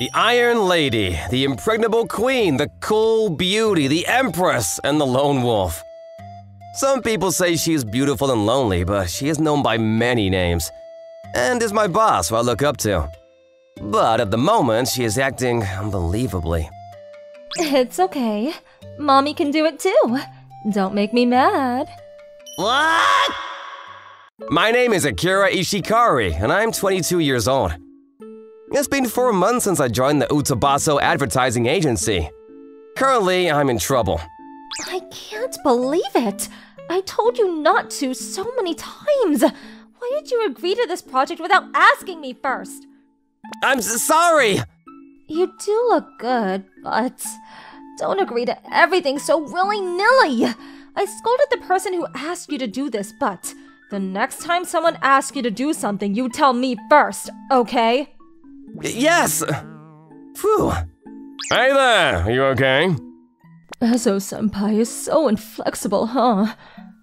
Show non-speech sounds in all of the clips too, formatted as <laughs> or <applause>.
The Iron Lady, the Impregnable Queen, the Cool Beauty, the Empress, and the Lone Wolf. Some people say she is beautiful and lonely, but she is known by many names, and is my boss who I look up to. But at the moment, she is acting unbelievably. It's okay. Mommy can do it too. Don't make me mad. What? My name is Akira Ishikari, and I'm 22 years old. It's been four months since I joined the Utabaso advertising agency. Currently, I'm in trouble. I can't believe it. I told you not to so many times. Why did you agree to this project without asking me first? I'm sorry! You do look good, but don't agree to everything so willy nilly. I scolded the person who asked you to do this, but the next time someone asks you to do something, you tell me first, okay? Y- Yes! Phew. Hey there, are you okay? Izo senpai is so inflexible, huh?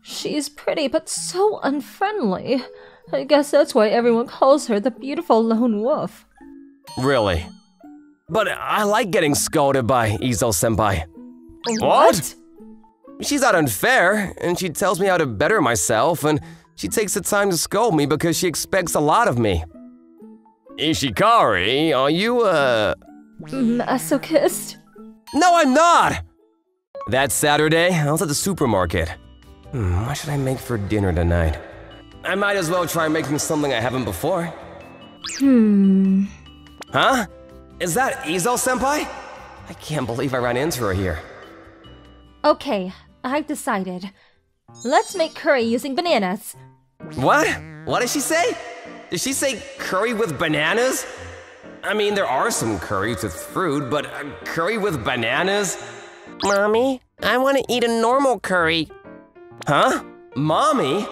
She's pretty, but so unfriendly. I guess that's why everyone calls her the beautiful lone wolf. Really? But I like getting scolded by Izo senpai. What? She's not unfair, and she tells me how to better myself, and she takes the time to scold me because she expects a lot of me. Ishikari, are you, a... Masochist? No, I'm not! That Saturday, I was at the supermarket. Hmm, what should I make for dinner tonight? I might as well try making something I haven't before. Hmm. Huh? Is that Izo senpai? I can't believe I ran into her here. Okay, I've decided. Let's make curry using bananas. What? What did she say? Did she say curry with bananas? I mean, there are some curries with fruit, but uh, curry with bananas? Mommy, I want to eat a normal curry. Huh? Mommy?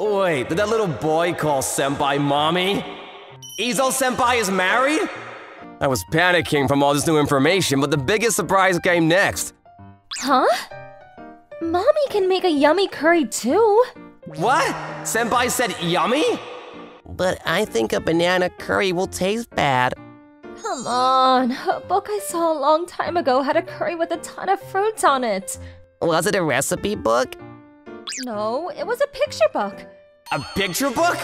Wait, did that little boy call Senpai Mommy? Izo Senpai is married? I was panicking from all this new information, but the biggest surprise came next. Huh? Mommy can make a yummy curry too. What? Senpai said yummy? But I think a banana curry will taste bad. Come on, <laughs> a book I saw a long time ago had a curry with a ton of fruits on it. Was it a recipe book? No, it was a picture book. A picture book?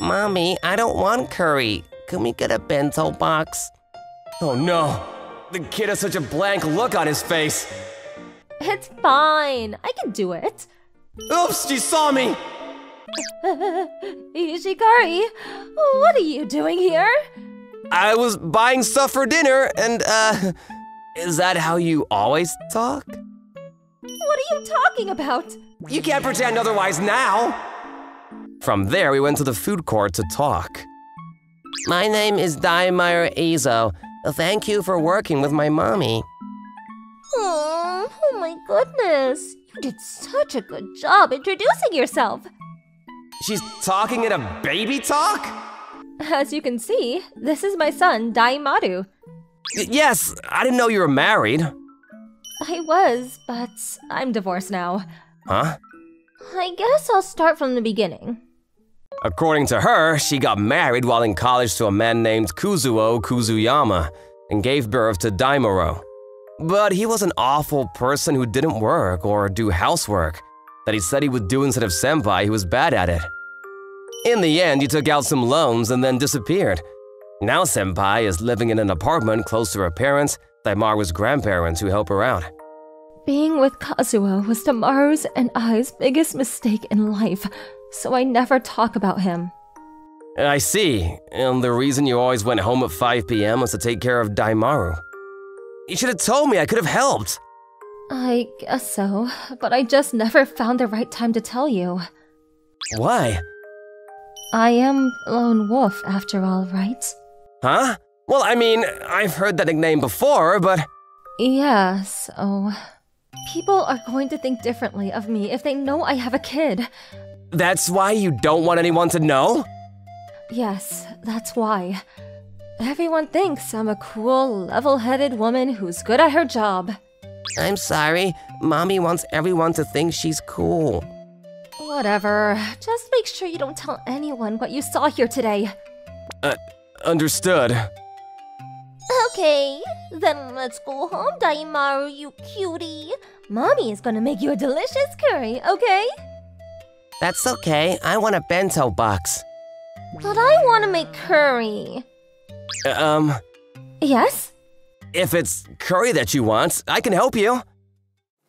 Mommy, I don't want curry. Can we get a bento box? Oh no. The kid has such a blank look on his face. It's fine. I can do it. Oops, she saw me! <laughs> Ishikari, what are you doing here? I was buying stuff for dinner, and, uh, is that how you always talk? What are you talking about? You can't pretend otherwise now! From there, we went to the food court to talk. My name is Daimyer Azo. Thank you for working with my mommy. Oh, oh my goodness. You did such a good job introducing yourself. She's talking in a baby talk? As you can see, this is my son, Daimaru. Y- yes, I didn't know you were married. I was, but I'm divorced now. Huh? I guess I'll start from the beginning. According to her, she got married while in college to a man named Kuzuo Kuzuyama and gave birth to Daimaru. But he was an awful person who didn't work or do housework that he said he would do instead of senpai who was bad at it. In the end, he took out some loans and then disappeared. Now senpai is living in an apartment close to her parents, Daimaru's grandparents who help her out. Being with Kazuo was Daimaru's and I's biggest mistake in life, so I never talk about him. I see, and the reason you always went home at 5 p.m. was to take care of Daimaru. You should have told me, I could have helped. I guess so, but I just never found the right time to tell you. Why? I am Lone Wolf after all, right? Huh? Well, I mean, I've heard that nickname before, but. Yeah, so. People are going to think differently of me if they know I have a kid. That's why you don't want anyone to know? Yes, that's why. Everyone thinks I'm a cool, level headed woman who's good at her job. I'm sorry. Mommy wants everyone to think she's cool. Whatever. Just make sure you don't tell anyone what you saw here today. Uh, understood. Okay, then let's go home, Daimaru, you cutie. Mommy is gonna make you a delicious curry, okay? That's okay. I want a bento box. But I wanna make curry. Um, Yes? If it's curry that you want, I can help you.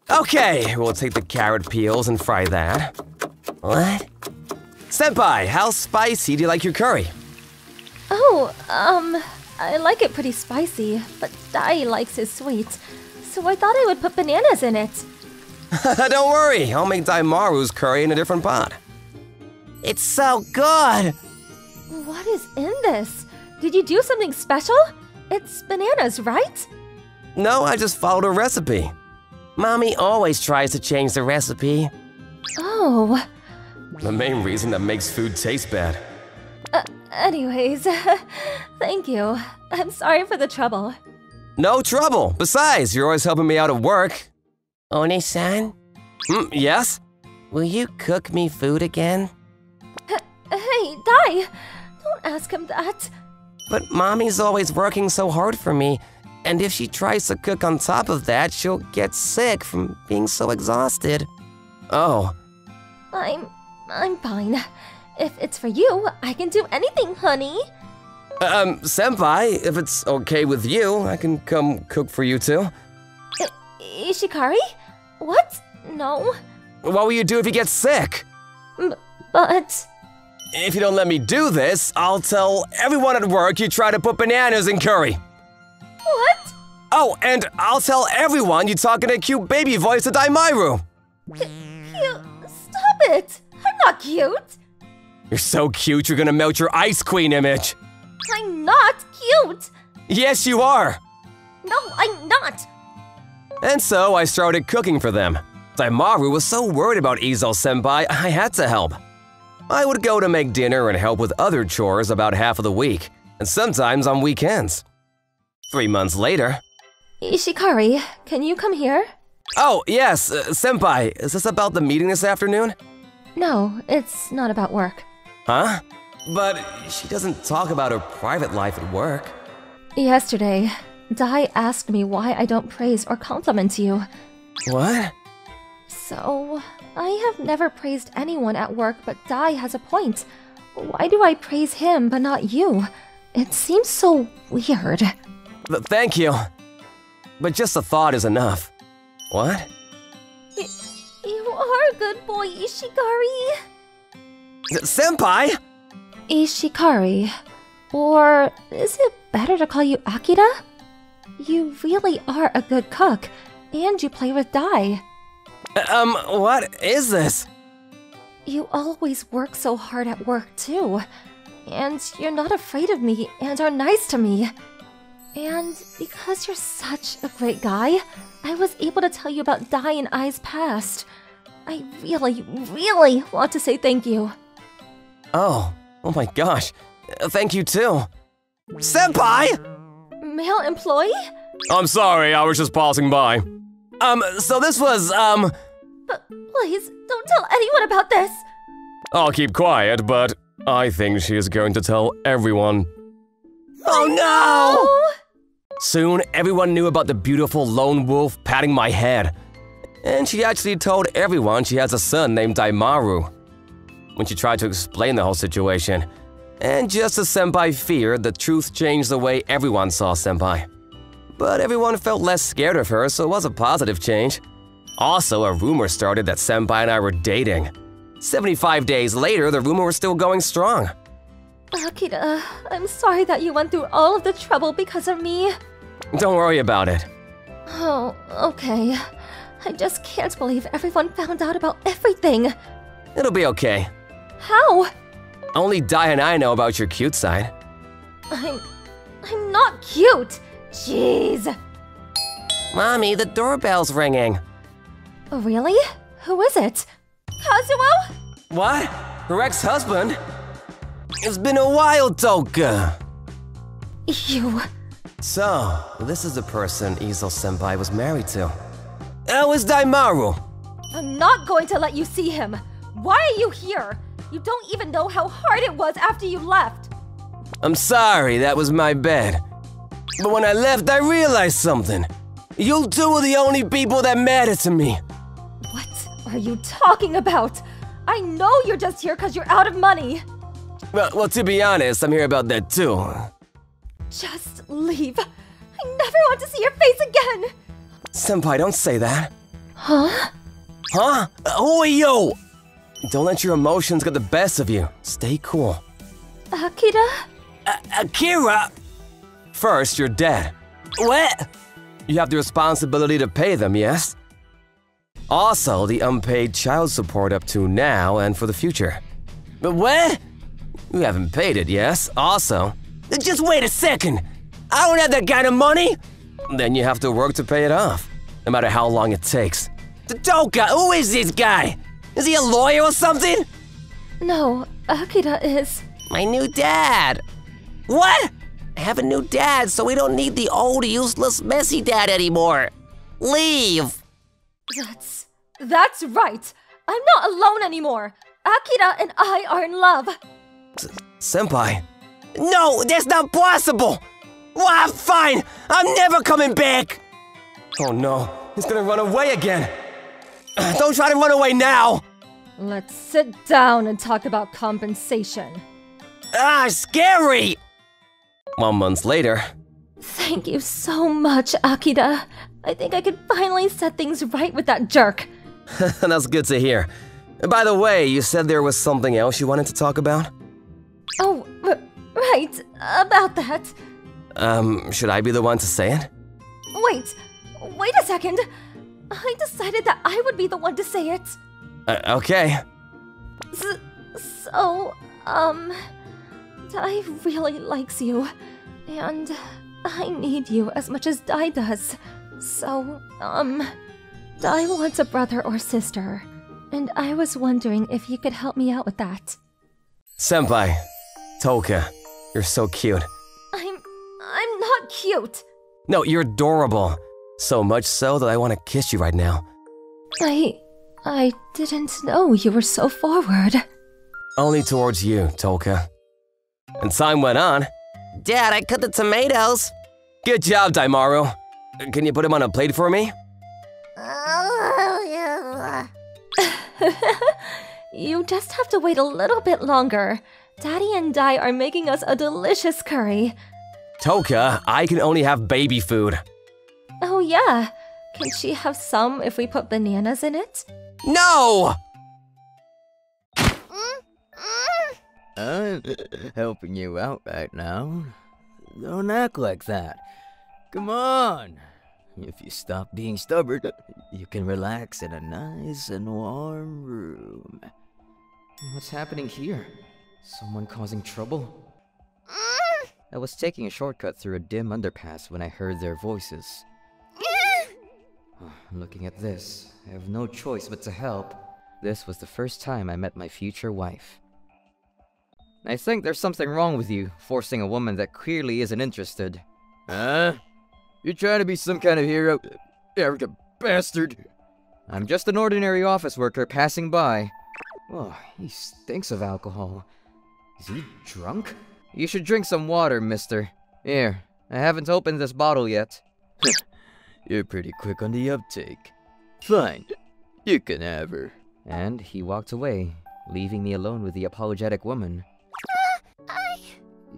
Okay, we'll take the carrot peels and fry that. What? Senpai, how spicy do you like your curry? Oh, um, I like it pretty spicy, but Dai likes his sweet. So I thought I would put bananas in it. <laughs> Don't worry, I'll make Daimaru's curry in a different pot. It's so good! What is in this? Did you do something special? It's bananas, right? No, I just followed a recipe. Mommy always tries to change the recipe. Oh, The main reason that makes food taste bad. uh, anyways, <laughs> thank you. I'm sorry for the trouble. No trouble. Besides, you're always helping me out at work. Oni-san? Hmm, yes? Will you cook me food again? Hey, Dai! Don't ask him that. But Mommy's always working so hard for me, and if she tries to cook on top of that, she'll get sick from being so exhausted. Oh, I'm. I'm fine. If it's for you, I can do anything, honey. um, Senpai, if it's okay with you, I can come cook for you too. I- Ishikari? What? No. What will you do if you get sick? M- but. If you don't let me do this, I'll tell everyone at work you try to put bananas in curry. What? Oh, and I'll tell everyone you talk in a cute baby voice to Daimaru. Cute. Stop it! I'm not cute! You're so cute, you're gonna melt your Ice Queen image. I'm not cute! Yes, you are. No, I'm not! And so I started cooking for them. Daimaru was so worried about Izo senpai, I had to help. I would go to make dinner and help with other chores about half of the week, and sometimes on weekends. Three months later, Ishikari, can you come here? oh, yes, uh, senpai, is this about the meeting this afternoon? No, it's not about work. Huh? But she doesn't talk about her private life at work. Yesterday, Dai asked me why I don't praise or compliment you. What? So, I have never praised anyone at work, but Dai has a point. Why do I praise him but not you? It seems so weird. Th- thank you. But just a thought is enough. What? Y- you are a good boy, Ishikari. Senpai? Ishikari. Or is it better to call you Akira? You really are a good cook, and you play with Dai. Um, what is this? You always work so hard at work, too. And you're not afraid of me and are nice to me. And because you're such a great guy, I was able to tell you about Dai and I's past. I really, really want to say thank you. Oh, oh my gosh. Uh, Thank you too. Senpai! Male employee? I'm sorry, I was just passing by. Um, so this was, um, But please, don't tell anyone about this. I'll keep quiet, but I think she is going to tell everyone. Oh no! Oh, Soon, everyone knew about the beautiful lone wolf patting my head. And she actually told everyone she has a son named Daimaru. When she tried to explain the whole situation, and just as Senpai feared, the truth changed the way everyone saw Senpai. But everyone felt less scared of her, so it was a positive change. Also, a rumor started that Senpai and I were dating. 75 days later, the rumor was still going strong. Akira, I'm sorry that you went through all of the trouble because of me. Don't worry about it. Oh, okay. I just can't believe everyone found out about everything. It'll be okay. How? Only Dai and I know about your cute side. I'm. I'm not cute! Jeez! Mommy, the doorbell's ringing. Really? Who is it? Kazuo? What? Her ex-husband? It's been a while, Toka. You. So, this is the person Izo Senpai was married to. Oh, how is Daimaru? I'm not going to let you see him. Why are you here? You don't even know how hard it was after you left. I'm sorry, that was my bed. But when I left, I realized something. You two are the only people that matter to me. What are you talking about? I know you're just here because you're out of money. Well, well, to be honest, I'm here about that too. Just leave. I never want to see your face again. Senpai, don't say that. Huh? Huh? Uh, Who are you? Don't let your emotions get the best of you. Stay cool. Akira? Akira! First, you're dead. What? You have the responsibility to pay them, yes? Also, the unpaid child support up to now and for the future. But what? You haven't paid it, yes? Also, just wait a second. I don't have that kind of money. Then you have to work to pay it off, no matter how long it takes. Toka, who is this guy? Is he a lawyer or something? No, Akira is. My new dad. What? I have a new dad, so we don't need the old, useless, messy dad anymore. Leave. That's. That's right. I'm not alone anymore. Akira and I are in love. Senpai. No, that's not possible. Well, fine. I'm never coming back. Oh no, he's gonna run away again. <clears throat> Don't try to run away now. Let's sit down and talk about compensation. Ah, scary. One month later, Thank you so much, Akira. I think I could finally set things right with that jerk. <laughs> that's good to hear. By the way, you said there was something else you wanted to talk about? Oh, right, about that. Um, should I be the one to say it? Wait, wait a second. I decided that I would be the one to say it. Uh, okay. S- so, um, Dai really likes you, and I need you as much as Dai does. So, um, Dai wants a brother or sister, and I was wondering if you could help me out with that. Senpai, Toka, you're so cute. I'm, I'm not cute. No, you're adorable. So much so that I want to kiss you right now. I, I didn't know you were so forward. Only towards you, Toka. And time went on. Dad, I cut the tomatoes. Good job, Daimaru. Can you put him on a plate for me? Oh <laughs> yeah. You just have to wait a little bit longer. Daddy and Dai are making us a delicious curry. Toka, I can only have baby food. Oh, yeah. Can she have some if we put bananas in it? No! I'm helping you out right now. Don't act like that. Come on. If you stop being stubborn, you can relax in a nice and warm room. What's happening here? Someone causing trouble? I was taking a shortcut through a dim underpass when I heard their voices. I'm <sighs> <sighs> looking at this, I have no choice but to help. This was the first time I met my future wife. I think there's something wrong with you, forcing a woman that clearly isn't interested. Huh? You're trying to be some kind of hero? Arrogant bastard. I'm just an ordinary office worker passing by. Oh, he stinks of alcohol. Is he drunk? You should drink some water, mister. Here, I haven't opened this bottle yet. <laughs> You're pretty quick on the uptake. Fine. You can have her. And he walked away, leaving me alone with the apologetic woman. Uh,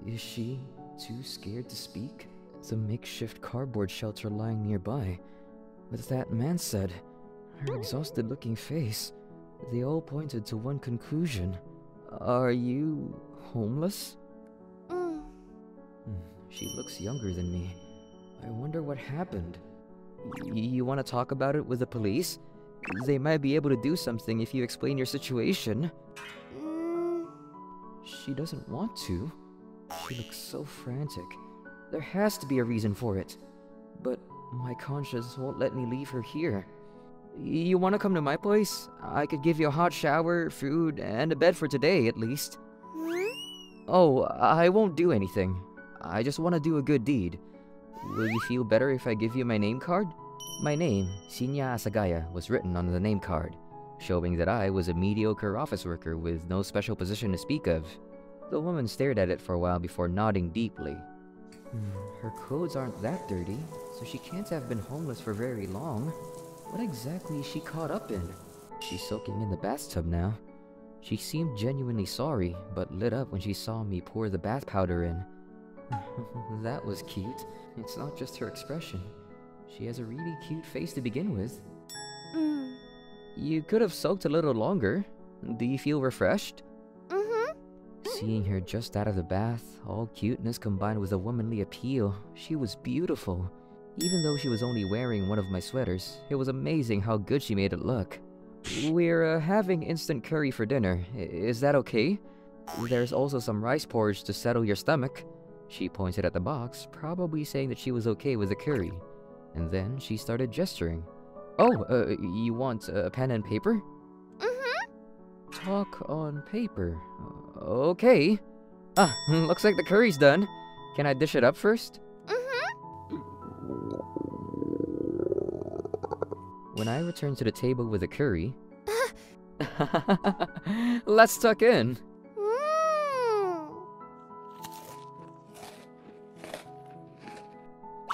Is she too scared to speak? The makeshift cardboard shelter lying nearby. With that man said, her exhausted looking face, they all pointed to one conclusion. Are you homeless? Hmm, She looks younger than me. I wonder what happened. Y- you want to talk about it with the police? They might be able to do something if you explain your situation. She doesn't want to. She looks so frantic. There has to be a reason for it. But my conscience won't let me leave her here. You want to come to my place? I could give you a hot shower, food, and a bed for today, at least. Hmm? Oh, I won't do anything. I just want to do a good deed. Will you feel better if I give you my name card? My name, Shinya Asagaya, was written on the name card, showing that I was a mediocre office worker with no special position to speak of. The woman stared at it for a while before nodding deeply. Hmm, Her clothes aren't that dirty, so she can't have been homeless for very long. What exactly is she caught up in? She's soaking in the bathtub now. She seemed genuinely sorry, but lit up when she saw me pour the bath powder in. <laughs> that was cute. It's not just her expression. She has a really cute face to begin with. Mm. You could have soaked a little longer. Do you feel refreshed? Seeing her just out of the bath, all cuteness combined with a womanly appeal, she was beautiful. Even though she was only wearing one of my sweaters, it was amazing how good she made it look. We're uh, having instant curry for dinner. Is that okay? There's also some rice porridge to settle your stomach. She pointed at the box, probably saying that she was okay with the curry. And then she started gesturing. Oh, uh, you want a pen and paper? Talk on paper. Okay. Ah, <laughs> looks like the curry's done. Can I dish it up first? Mm-hmm. When I return to the table with the curry. <laughs> Let's tuck in. Mm.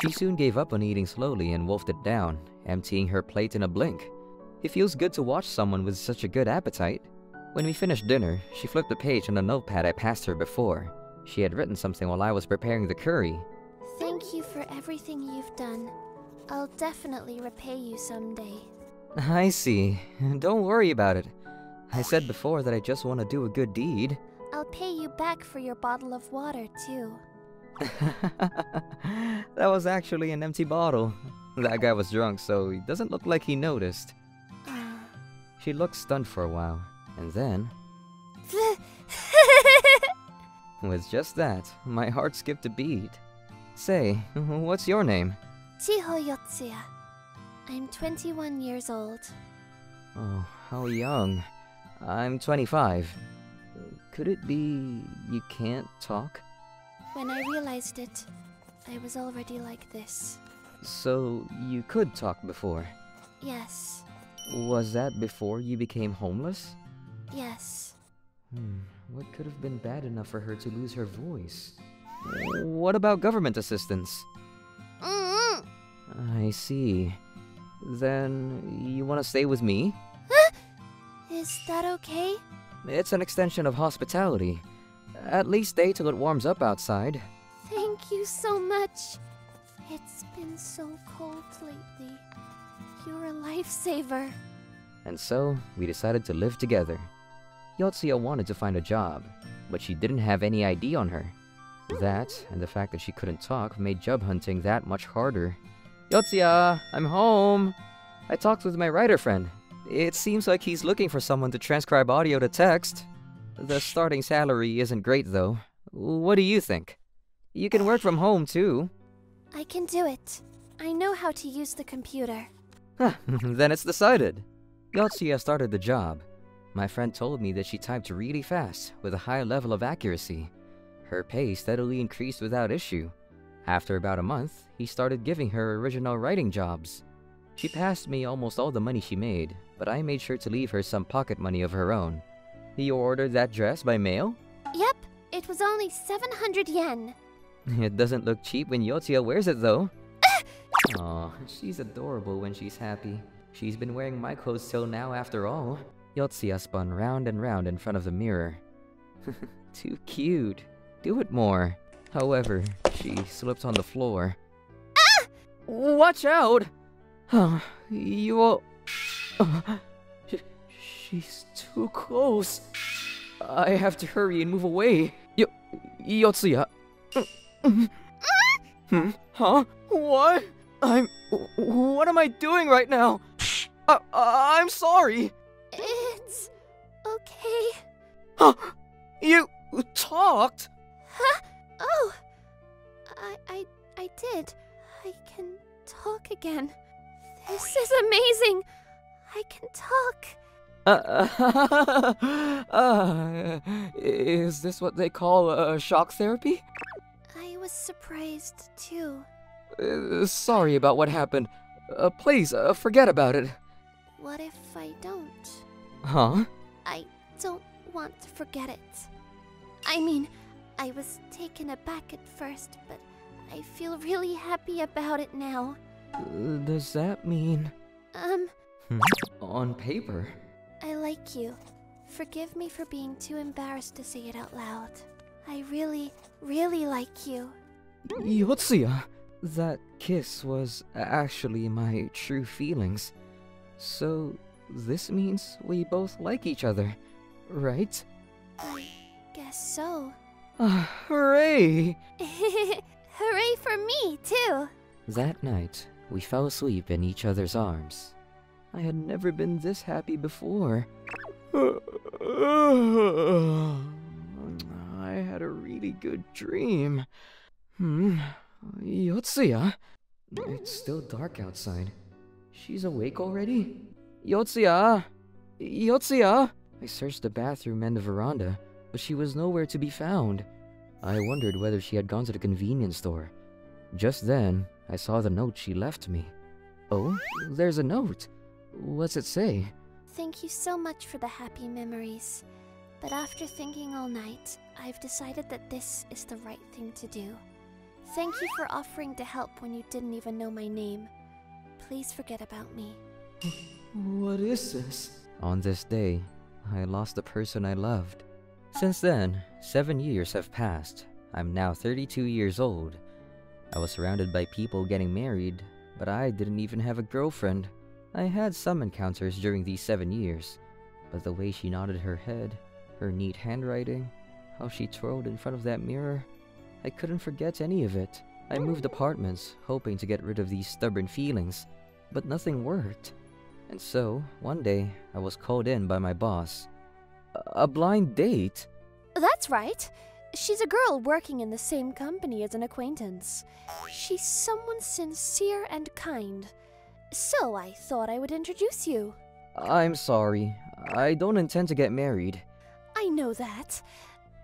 She soon gave up on eating slowly and wolfed it down, emptying her plate in a blink. It feels good to watch someone with such a good appetite. When we finished dinner, she flipped the page on a notepad I passed her before. She had written something while I was preparing the curry. Thank you for everything you've done. I'll definitely repay you someday. I see. Don't worry about it. I said before that I just want to do a good deed. I'll pay you back for your bottle of water, too. <laughs> that was actually an empty bottle. That guy was drunk, so he doesn't look like he noticed. Ah. She looked stunned for a while, and then, <laughs> with just that, my heart skipped a beat. Say, <laughs> what's your name? Chiho Yotsuya. I'm 21 years old. Oh, how young. I'm 25. Could it be you can't talk? When I realized it, I was already like this. So you could talk before. Yes, Was that before you became homeless? Yes. Hmm, what could have been bad enough for her to lose her voice? What about government assistance? Mm-mm. I see. Then you want to stay with me? Is that okay? It's an extension of hospitality. At least stay till it warms up outside. Thank you so much. It's been so cold lately. You're a lifesaver. And so, we decided to live together. Yotsuya wanted to find a job, but she didn't have any ID on her. That, and the fact that she couldn't talk, made job hunting that much harder. Yotsuya, I'm home! I talked with my writer friend. It seems like he's looking for someone to transcribe audio to text. The starting salary isn't great, though. What do you think? You can work from home, too. I can do it. I know how to use the computer. <laughs> then it's decided. Yotsuya started the job. My friend told me that she typed really fast, with a high level of accuracy. Her pay steadily increased without issue. After about a month, he started giving her original writing jobs. She passed me almost all the money she made, but I made sure to leave her some pocket money of her own. You ordered that dress by mail? Yep, it was only 700 yen. <laughs> It doesn't look cheap when Yotsuya wears it though. <laughs> Aw, she's adorable when she's happy. She's been wearing my clothes till now after all. Yotsuya spun round and round in front of the mirror. <laughs> Too cute. Do it more. However, she slipped on the floor. Watch out! <sighs> you will. <sighs> Sh- she's too close. I have to hurry and move away. Yo, Yotsuya. <laughs> Hmm? Huh? What? I'm. What am I doing right now? Uh, I'm sorry. It's okay. Huh? You talked? Huh? Oh, I, I, I did. I can talk again. This is amazing. I can talk. Uh, <laughs> uh, is this what they call uh, shock therapy? I was surprised too. Uh, sorry about what happened. Uh, please, uh, forget about it. What if I don't? Huh? I don't want to forget it. I mean, I was taken aback at first, but I feel really happy about it now. Uh, does that mean. Um, On paper? I like you. Forgive me for being too embarrassed to say it out loud. I really, really like you. Yotsuya! That kiss was actually my true feelings. So, this means we both like each other, right? I guess so. Ah, <sighs> hooray! <laughs> Hooray for me, too! That night, we fell asleep in each other's arms. I had never been this happy before. <sighs> I had a really good dream. Hmm. Yotsuya? It's still dark outside. She's awake already? Yotsuya! Yotsuya! I searched the bathroom and the veranda, but she was nowhere to be found. I wondered whether she had gone to the convenience store. Just then, I saw the note she left me. Oh, there's a note. What's it say? Thank you so much for the happy memories. But after thinking all night, I've decided that this is the right thing to do. Thank you for offering to help when you didn't even know my name. Please forget about me. What is this? On this day, I lost the person I loved. Since then, seven years have passed. I'm now 32 years old. I was surrounded by people getting married, but I didn't even have a girlfriend. I had some encounters during these seven years, but the way she nodded her head, her neat handwriting, how she twirled in front of that mirror, I couldn't forget any of it. I moved apartments, hoping to get rid of these stubborn feelings, but nothing worked. And so, one day, I was called in by my boss. A- a blind date? That's right. She's a girl working in the same company as an acquaintance. She's someone sincere and kind. So I thought I would introduce you. I'm sorry. I don't intend to get married. I know that.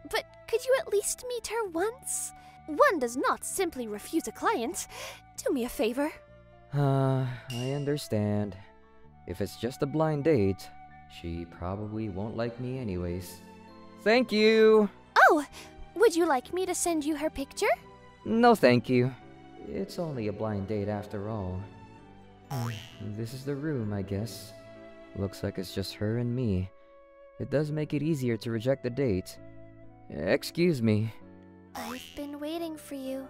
But could you at least meet her once? One does not simply refuse a client. Do me a favor. Uh, I understand. If it's just a blind date, she probably won't like me anyways. Thank you! Oh, would you like me to send you her picture? No, thank you. It's only a blind date after all. This is the room, I guess. Looks like it's just her and me. It does make it easier to reject the date. Excuse me. I've been waiting for you.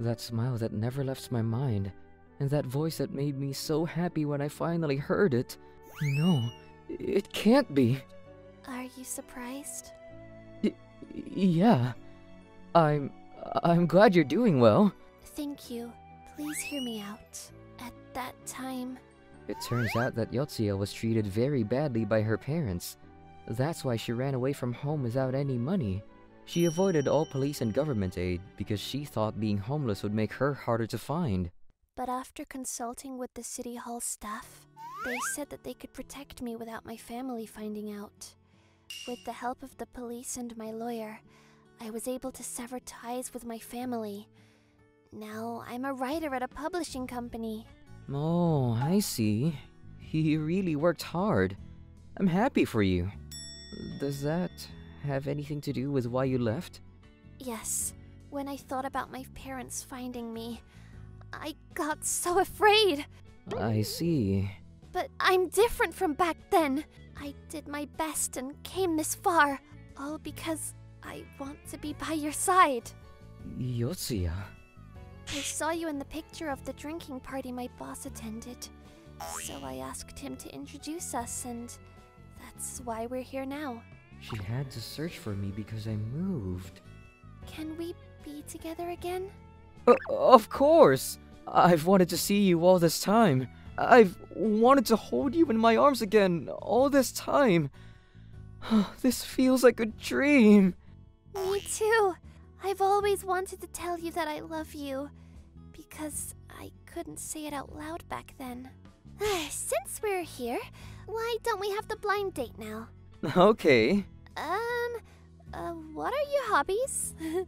That smile that never left my mind, and that voice that made me so happy when I finally heard it. No, it can't be. Are you surprised? Yeah. I'm. I'm glad you're doing well. Thank you. Please hear me out. At that time, It turns out that Yotsuya was treated very badly by her parents. That's why she ran away from home without any money. She avoided all police and government aid because she thought being homeless would make her harder to find. but after consulting with the City Hall staff, they said that they could protect me without my family finding out. With the help of the police and my lawyer, I was able to sever ties with my family. Now I'm a writer at a publishing company. Oh, I see. You really worked hard. I'm happy for you. Does that have anything to do with why you left? Yes, when I thought about my parents finding me, I got so afraid. I see. But I'm different from back then. I did my best and came this far, all because I want to be by your side. Yotsuya. I saw you in the picture of the drinking party my boss attended. So I asked him to introduce us, and that's why we're here now. She had to search for me because I moved. Can we be together again? Uh, of course! I've wanted to see you all this time. I've wanted to hold you in my arms again all this time. <sighs> this feels like a dream. Me too. I've always wanted to tell you that I love you, because I couldn't say it out loud back then. <sighs> Since we're here, why don't we have the blind date now? <laughs> Okay. Um, uh, what are your hobbies? <laughs>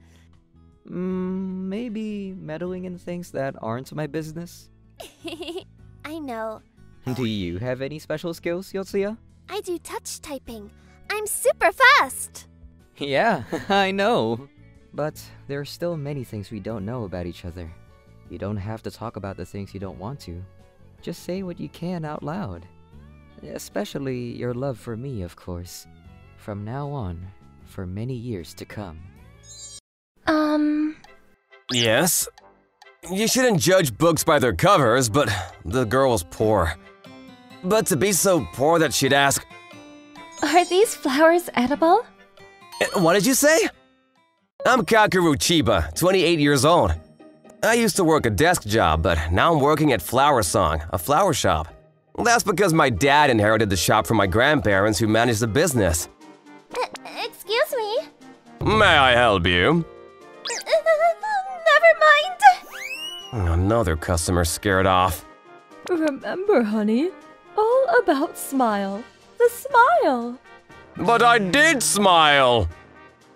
Mm, maybe meddling in things that aren't my business. <laughs> I know. Do you have any special skills, Yotsuya? I do touch typing. I'm super fast! Yeah, <laughs> I know. But there are still many things we don't know about each other. You don't have to talk about the things you don't want to. Just say what you can out loud. Especially your love for me, of course. From now on, for many years to come. Um, Yes? You shouldn't judge books by their covers, but the girl was poor. But to be so poor that she'd ask, are these flowers edible? "Eh, What did you say? I'm Kakeru Chiba, 28 years old. I used to work a desk job, but now I'm working at Flower Song, a flower shop. That's because my dad inherited the shop from my grandparents who managed the business. Excuse me? May I help you? <laughs> Never mind. Another customer scared off. Remember, honey, all about smile. The smile. But I did smile!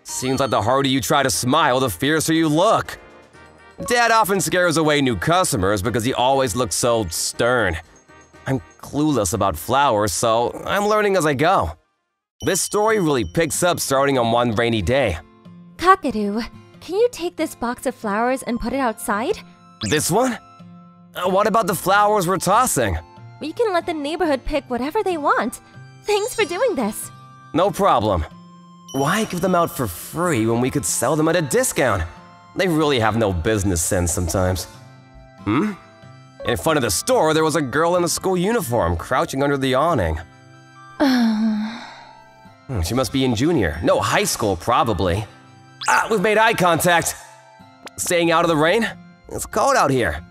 Seems like the harder you try to smile, the fiercer you look. Dad often scares away new customers because he always looks so stern. I'm clueless about flowers, so I'm learning as I go. This story really picks up starting on one rainy day. Kakeru, can you take this box of flowers and put it outside? This one? Uh, What about the flowers we're tossing? We can let the neighborhood pick whatever they want. Thanks for doing this. No problem. Why give them out for free when we could sell them at a discount? They really have no business sense sometimes. Hmm? In front of the store, there was a girl in a school uniform crouching under the awning. <sighs> Hmm, she must be in junior. No, high school, probably. Ah, we've made eye contact. Staying out of the rain? It's cold out here.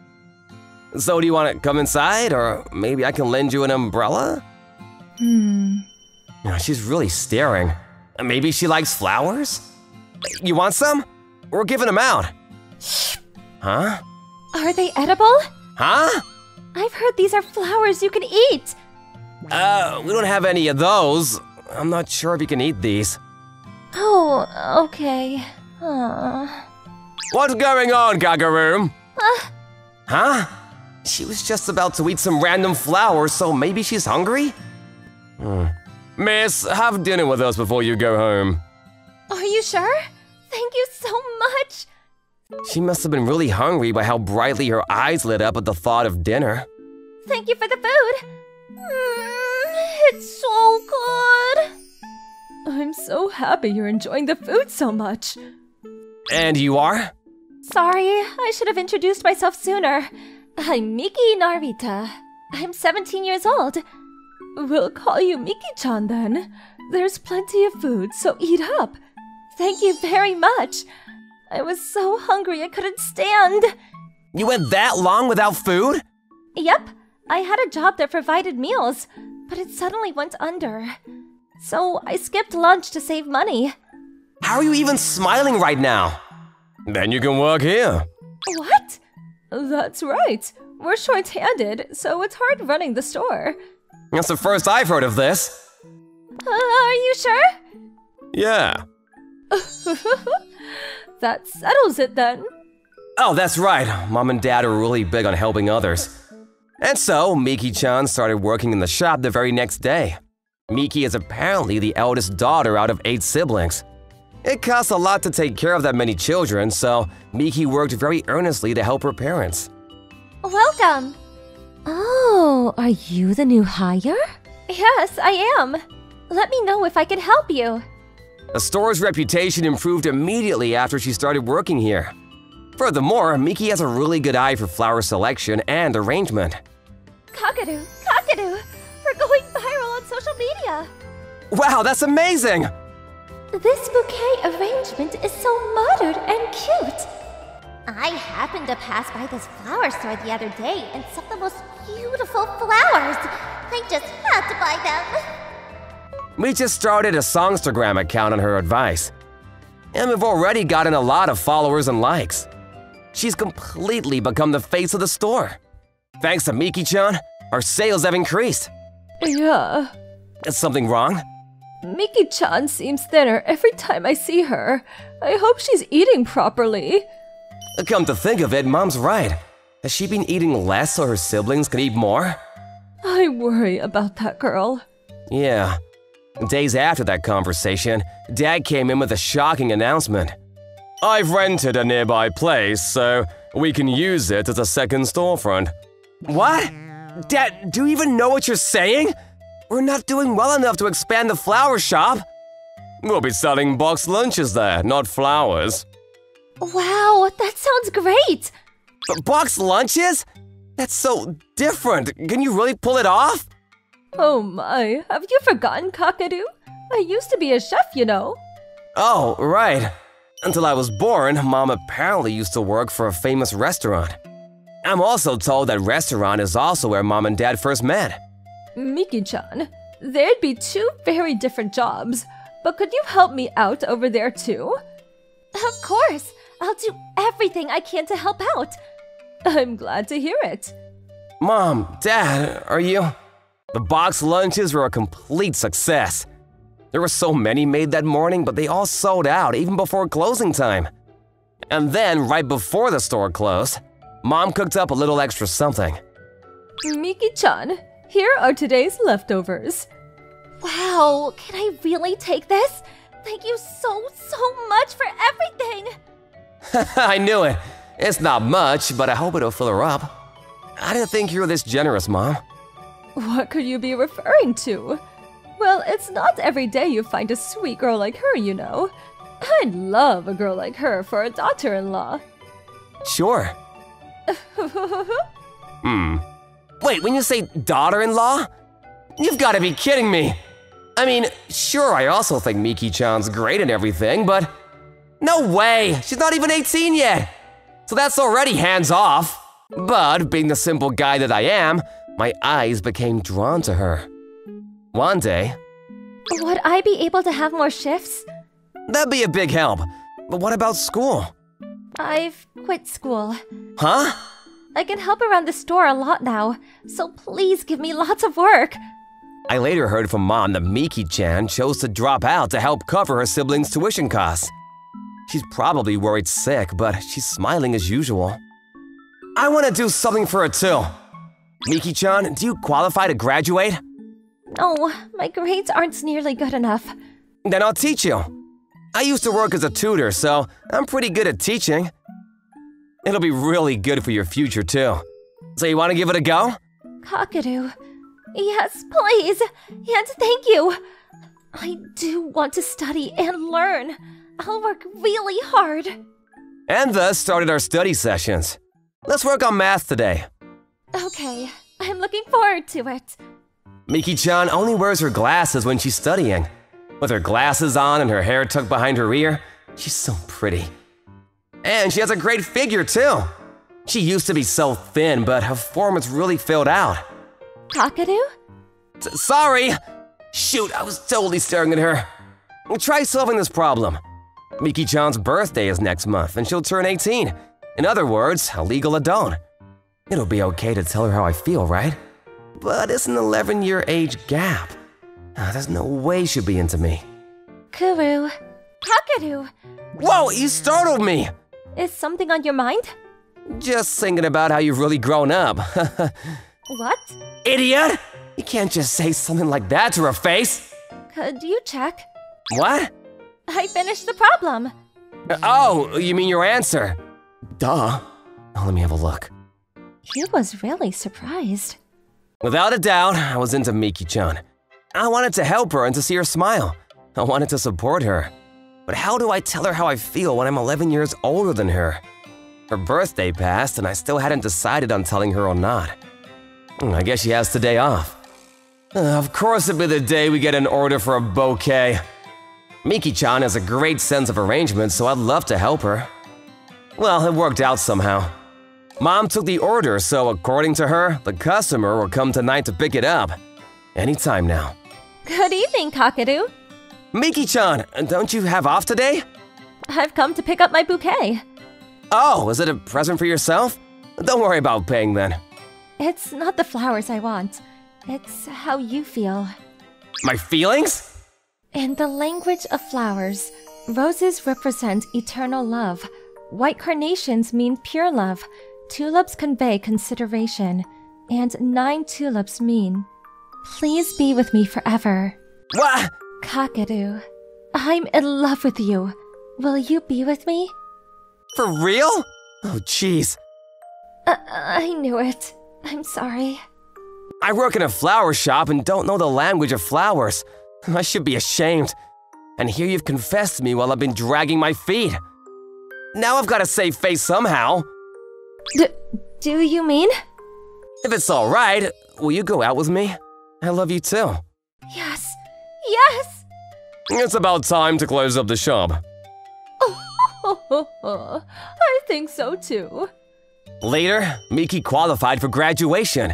So, do you want to come inside, or maybe I can lend you an umbrella? Hmm. Yeah, she's really staring. Maybe she likes flowers? You want some? We're giving them out. Huh? Are they edible? Huh? I've heard these are flowers you can eat. Uh, we don't have any of those. I'm not sure if you can eat these. Oh, okay. Aw. What's going on, Gagaroom? Uh, Huh? She was just about to eat some random flowers, so maybe she's hungry? Hmm. Miss, have dinner with us before you go home. are you sure? Thank you so much. She must have been really hungry by how brightly her eyes lit up at the thought of dinner. Thank you for the food. Mm, it's so good. I'm so happy you're enjoying the food so much. And you are? Sorry, I should have introduced myself sooner. I'm Miki Narita. I'm 17 years old. We'll call you Miki-chan then. There's plenty of food, so eat up. Thank you very much. I was so hungry I couldn't stand. You went that long without food? Yep, I had a job that provided meals, but it suddenly went under. So I skipped lunch to save money. How are you even smiling right now? Then you can work here. What? That's right. We're short handed, so it's hard running the store. That's the first I've heard of this. Uh, are you sure? Yeah. <laughs> that settles it then. Oh, that's right. Mom and Dad are really big on helping others. And so, Miki chan started working in the shop the very next day. Miki is apparently the eldest daughter out of eight siblings. It costs a lot to take care of that many children, so Miki worked very earnestly to help her parents. Welcome. Oh, are you the new hire? Yes, I am. Let me know if I can help you. The store's reputation improved immediately after she started working here. Furthermore, Miki has a really good eye for flower selection and arrangement. Kakeru, Kakeru, we're going viral on social media. Wow, that's amazing! This bouquet arrangement is so modern and cute. I happened to pass by this flower store the other day and saw the most beautiful flowers. I just had to buy them. We just started a Songstagram account on her advice. And we've already gotten a lot of followers and likes. She's completely become the face of the store. Thanks to Miki-chan, our sales have increased. Yeah. Is something wrong? Miki chan seems thinner every time I see her. I hope she's eating properly. Come to think of it, Mom's right. Has she been eating less so her siblings can eat more? I worry about that girl. Yeah. Days after that conversation, Dad came in with a shocking announcement. I've rented a nearby place, so we can use it as a second storefront. What? Dad, do you even know what you're saying? We're not doing well enough to expand the flower shop. We'll be selling boxed lunches there, not flowers. Wow, that sounds great! But boxed lunches? That's so different. Can you really pull it off? Oh my, have you forgotten, Kakeru? I used to be a chef, you know. Oh, right. Until I was born, Mom apparently used to work for a famous restaurant. I'm also told that restaurant is also where Mom and Dad first met. Miki-chan, there'd be two very different jobs, but could you help me out over there too? Of course, I'll do everything I can to help out. I'm glad to hear it. Mom, Dad, are you? The box lunches were a complete success. There were so many made that morning, but they all sold out even before closing time. And then, right before the store closed, Mom cooked up a little extra something. Miki-chan, here are today's leftovers. Wow, can I really take this? Thank you so, so much for everything! <laughs> I knew it. It's not much, but I hope it'll fill her up. I didn't think you were this generous, Mom. What could you be referring to? Well, it's not every day you find a sweet girl like her, you know. I'd love a girl like her for a daughter in law. Sure. <laughs> Hmm. Wait, when you say daughter in law? You've got to be kidding me. I mean, sure, I also think Miki chan's great and everything, but. No way! She's not even 18 yet! So that's already hands off. But being the simple guy that I am, my eyes became drawn to her. One day, Would I be able to have more shifts? that'd be a big help. But what about school? I've quit school. Huh? I can help around the store a lot now, so please give me lots of work. I later heard from mom that Miki chan chose to drop out to help cover her siblings' tuition costs. She's probably worried sick, but she's smiling as usual. I want to do something for her too. Miki chan, do you qualify to graduate? Oh, my grades aren't nearly good enough. Then I'll teach you. I used to work as a tutor, so I'm pretty good at teaching. It'll be really good for your future too. So you want to give it a go? Kakeru. Yes, please. And thank you. I do want to study and learn. I'll work really hard. And thus started our study sessions. Let's work on math today. Okay, I'm looking forward to it. Miki-chan only wears her glasses when she's studying. With her glasses on and her hair tucked behind her ear, she's so pretty. And she has a great figure too. She used to be so thin, but her form has really filled out. Kakeru? S- sorry! Shoot, I was totally staring at her. Try solving this problem. Miki-chan's birthday is next month, and she'll turn 18. In other words, a legal adult. It'll be okay to tell her how I feel, right? But it's an 11 year age gap. Ah, there's no way she'd be into me. Kuru. Kakeru. Whoa, you startled me! Is something on your mind? Just thinking about how you've really grown up. <laughs> What? Idiot! You can't just say something like that to her face. Could you check? What? I finished the problem. Oh, you mean your answer? Duh. Oh, let me have a look. He was really surprised. Without a doubt, I was into Miki-chan. I wanted to help her and to see her smile. I wanted to support her. But how do I tell her how I feel when I'm 11 years older than her? Her birthday passed and I still hadn't decided on telling her or not. Hmm, I guess she has today off. Uh, of course it'd be the day we get an order for a bouquet. Miki-chan has a great sense of arrangement, so I'd love to help her. Well, it worked out somehow. Mom took the order, so according to her, the customer will come tonight to pick it up. Anytime now. Good evening, Kakeru. Miki-chan, don't you have off today? I've come to pick up my bouquet. Oh, is it a present for yourself? Don't worry about paying then. It's not the flowers I want. It's how you feel. My feelings? In the language of flowers, roses represent eternal love. White carnations mean pure love. Tulips convey consideration. And nine tulips mean, please be with me forever. What? Kakeru, I'm in love with you. Will you be with me? For real? Oh, jeez. Uh, I knew it. I'm sorry. I work in a flower shop and don't know the language of flowers. I should be ashamed. And here you've confessed to me while I've been dragging my feet. Now I've got to save face somehow. D- do you mean? If it's all right, will you go out with me? I love you too. Yes. Yes! It's about time to close up the shop. <laughs> I think so too. Later, Miki qualified for graduation.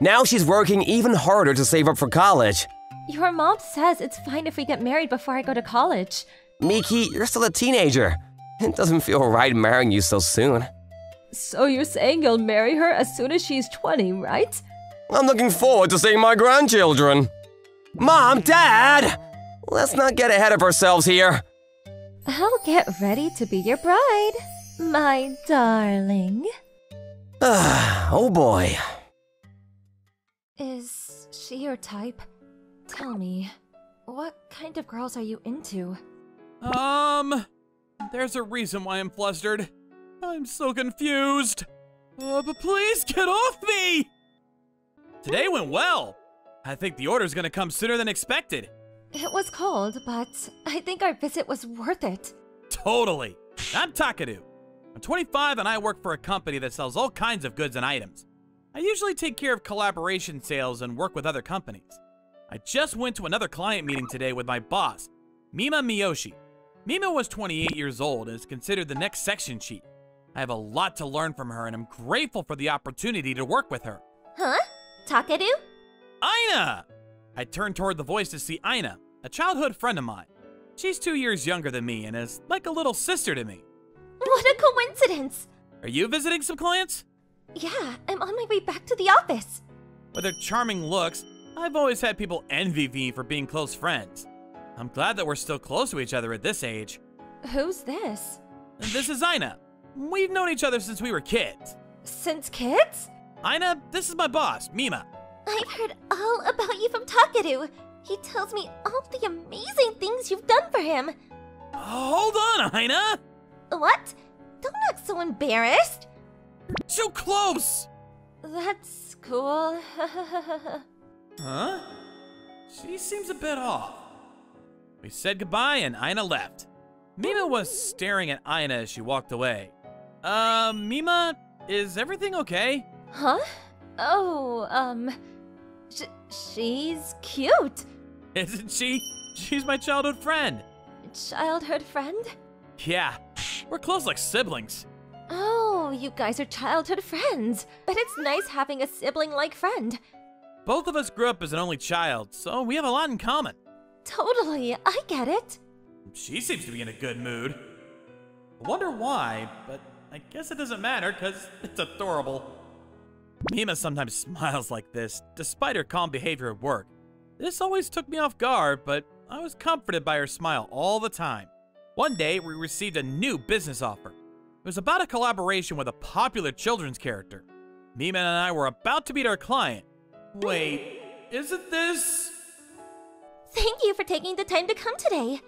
Now she's working even harder to save up for college. Your mom says it's fine if we get married before I go to college. Miki, you're still a teenager. It doesn't feel right marrying you so soon. So you're saying you'll marry her as soon as she's 20, right? I'm looking forward to seeing my grandchildren. Mom, Dad! Let's not get ahead of ourselves here. I'll get ready to be your bride, my darling. <sighs> oh boy. Is she your type? Tell me, what kind of girls are you into? Um, there's a reason why I'm flustered. I'm so confused. Uh, but please get off me! Today went well. I think the order's gonna come sooner than expected. It was cold, but I think our visit was worth it. Totally. I'm Takeru. I'm 25 and I work for a company that sells all kinds of goods and items. I usually take care of collaboration sales and work with other companies. I just went to another client meeting today with my boss, Mima Miyoshi. Mima was 28 years old and is considered the next section chief. I have a lot to learn from her and I'm grateful for the opportunity to work with her. Huh? Takeru? Aina! I turned toward the voice to see Aina, a childhood friend of mine. She's two years younger than me and is like a little sister to me. What a coincidence! Are you visiting some clients? Yeah, I'm on my way back to the office. With her charming looks, I've always had people envy me for being close friends. I'm glad that we're still close to each other at this age. Who's this? This is Aina. We've known each other since we were kids. Since kids? Aina, this is my boss, Mima. I've heard all about you from Takeru. He tells me all the amazing things you've done for him. Hold on, Aina! What? Don't look so embarrassed. So close! That's cool. <laughs> Huh? She seems a bit off. We said goodbye and Aina left. Mima was staring at Aina as she walked away. Uh, Mima, is everything okay? huh? Oh, um. Sh- she's cute. <laughs> Isn't she? She's my childhood friend. Childhood friend? Yeah, we're close like siblings. Oh, you guys are childhood friends. But it's nice having a sibling like friend. Both of us grew up as an only child, so we have a lot in common. Totally, I get it. She seems to be in a good mood. I wonder why, but I guess it doesn't matter because it's adorable. Mima sometimes <laughs> smiles like this, despite her calm behavior at work. This always took me off guard, but I was comforted by her smile all the time. One day, we received a new business offer. It was about a collaboration with a popular children's character. Mima and I were about to meet our client. Wait, isn't this. Thank you for taking the time to come today.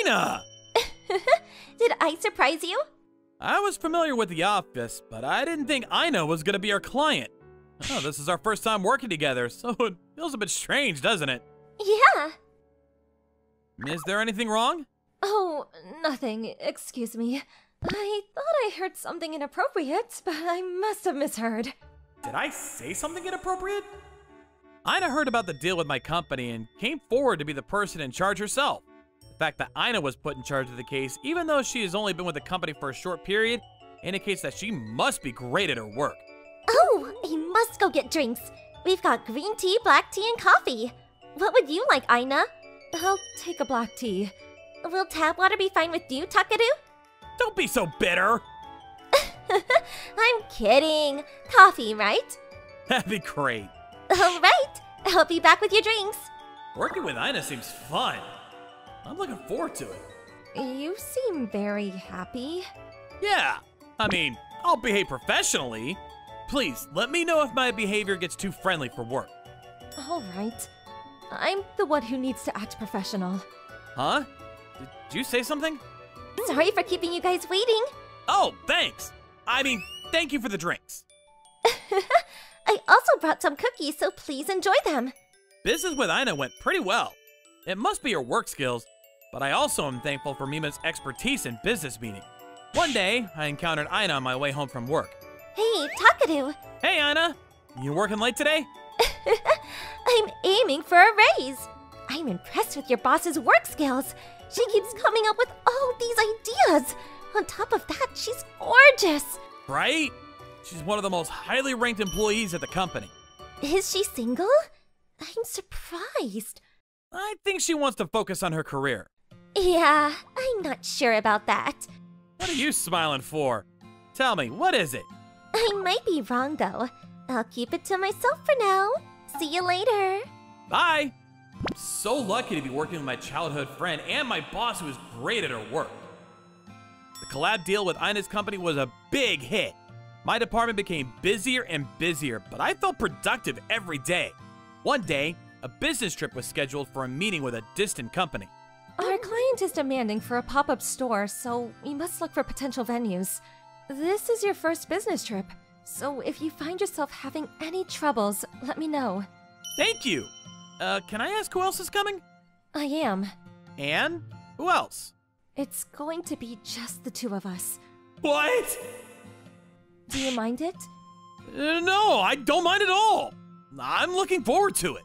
Aina! <laughs> Did I surprise you? I was familiar with the office, but I didn't think Aina was gonna be our client. <sighs> Oh, this is our first time working together, so it feels a bit strange, doesn't it? Yeah. Is there anything wrong? Oh, nothing. Excuse me. I thought I heard something inappropriate, but I must have misheard. Did I say something inappropriate? Aina heard about the deal with my company and came forward to be the person in charge herself. The fact that Aina was put in charge of the case, even though she has only been with the company for a short period, indicates that she must be great at her work. Oh, I must go get drinks. We've got green tea, black tea, and coffee. What would you like, Aina? I'll take a black tea. Will tap water be fine with you, Takeru? Don't be so bitter! <laughs> <laughs> I'm kidding. Coffee, right? That'd be great. All right. I'll be back with your drinks. Working with Aina seems fun. I'm looking forward to it. You seem very happy. Yeah, I mean, I'll behave professionally. Please, let me know if my behavior gets too friendly for work. All right. I'm the one who needs to act professional. Huh? Did you say something? Sorry for keeping you guys waiting. Oh, thanks. I mean, thank you for the drinks. <laughs> I also brought some cookies, so please enjoy them. Business with Aina went pretty well. It must be her work skills, but I also am thankful for Mima's expertise in business meeting. One day, I encountered Aina on my way home from work. Hey, Takeru, Hey, Aina! You working late today? <laughs> I'm aiming for a raise. I'm impressed with your boss's work skills. She keeps coming up with all these ideas. On top of that, she's gorgeous. Right? She's one of the most highly ranked employees at the company. Is she single? I'm surprised. I think she wants to focus on her career. Yeah, I'm not sure about that. What are you smiling for? Tell me, what is it? I might be wrong though. I'll keep it to myself for now. See you later. Bye! I'm so lucky to be working with my childhood friend and my boss who is great at her work. The collab deal with Aina's company was a big hit. My department became busier and busier, but I felt productive every day. One day, a business trip was scheduled for a meeting with a distant company. Our client is demanding for a pop up store, so we must look for potential venues. This is your first business trip, so if you find yourself having any troubles, let me know. Thank you! Uh, can I ask who else is coming? I am. And? Who else? It's going to be just the two of us. What? Do you mind it? Uh, no, I don't mind at all. I'm looking forward to it.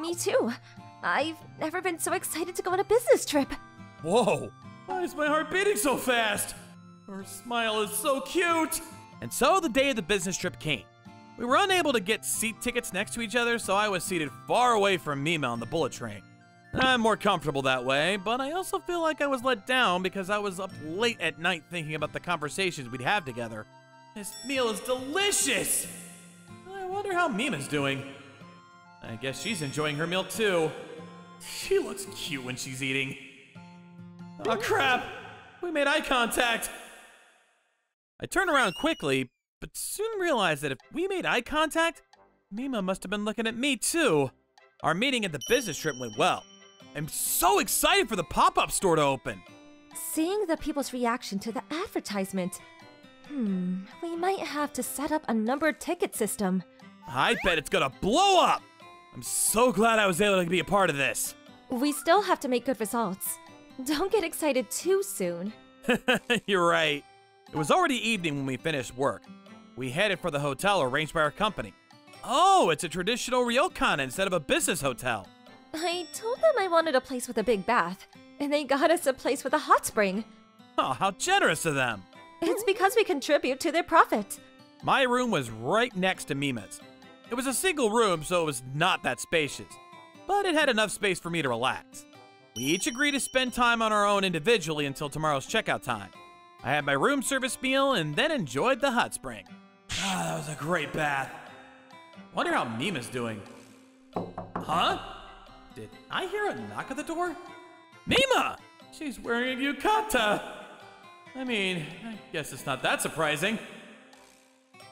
Me too. I've never been so excited to go on a business trip. Whoa, why is my heart beating so fast? Her smile is so cute. And so the day of the business trip came. We were unable to get seat tickets next to each other, so I was seated far away from Mima on the bullet train. I'm more comfortable that way, but I also feel like I was let down because I was up late at night thinking about the conversations we'd have together. This meal is delicious! I wonder how Mima's doing. I guess she's enjoying her meal too. She looks cute when she's eating. Oh crap! We made eye contact! I turned around quickly, but soon realized that if we made eye contact, Mima must have been looking at me too. Our meeting at the business trip went well. I'm so excited for the pop up store to open. Seeing the people's reaction to the advertisement, hmm, we might have to set up a numbered ticket system. I bet it's gonna blow up! I'm so glad I was able to be a part of this. We still have to make good results. Don't get excited too soon. <laughs> You're right. It was already evening when we finished work. We headed for the hotel arranged by our company. Oh, it's a traditional ryokan instead of a business hotel. I told them I wanted a place with a big bath, and they got us a place with a hot spring. Oh, how generous of them. It's because we contribute to their profit. My room was right next to Mima's. It was a single room, so it was not that spacious, but it had enough space for me to relax. We each agreed to spend time on our own individually until tomorrow's checkout time. I had my room service meal and then enjoyed the hot spring. Ah, that was a great bath. Wonder how Mima's doing. Huh? Did I hear a knock at the door? Mima! She's wearing a yukata! I mean, I guess it's not that surprising.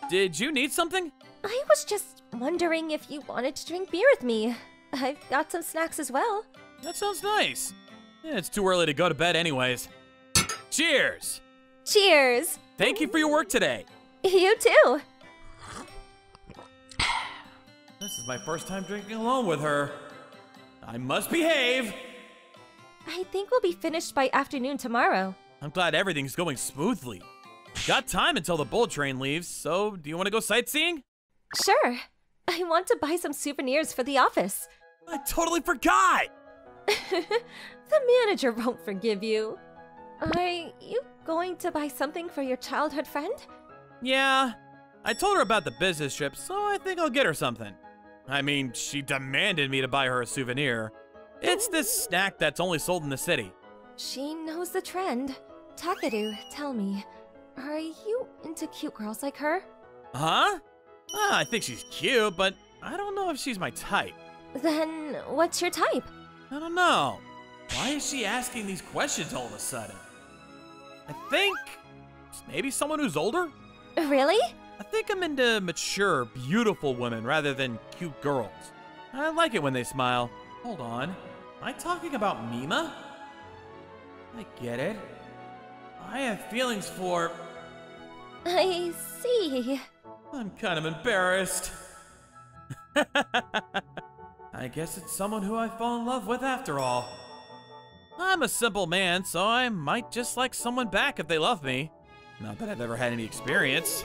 Did you need something? I was just wondering if you wanted to drink beer with me. I've got some snacks as well. That sounds nice. Yeah, it's too early to go to bed, anyways. Cheers! Cheers! Thank you for your work today. You too! This is my first time drinking alone with her. I must behave. I think we'll be finished by afternoon tomorrow. I'm glad everything's going smoothly. Got time until the bullet train leaves, so do you want to go sightseeing? Sure. I want to buy some souvenirs for the office. I totally forgot! <laughs> the manager won't forgive you. Are you going to buy something for your childhood friend? Yeah, I told her about the business trip, so I think I'll get her something. I mean, she demanded me to buy her a souvenir. It's oh. this snack that's only sold in the city. She knows the trend. Takeru, tell me, are you into cute girls like her? Huh? Ah, I think she's cute, but I don't know if she's my type. Then what's your type? I don't know. Why is she asking these questions all of a sudden? I think maybe someone who's older? Really? I think I'm into mature, beautiful women rather than cute girls. I like it when they smile. Hold on. Am I talking about Mima? I get it. I have feelings for I see. I'm kind of embarrassed. <laughs> I guess it's someone who I fall in love with after all. I'm a simple man, so I might just like someone back if they love me. Not that I've ever had any experience.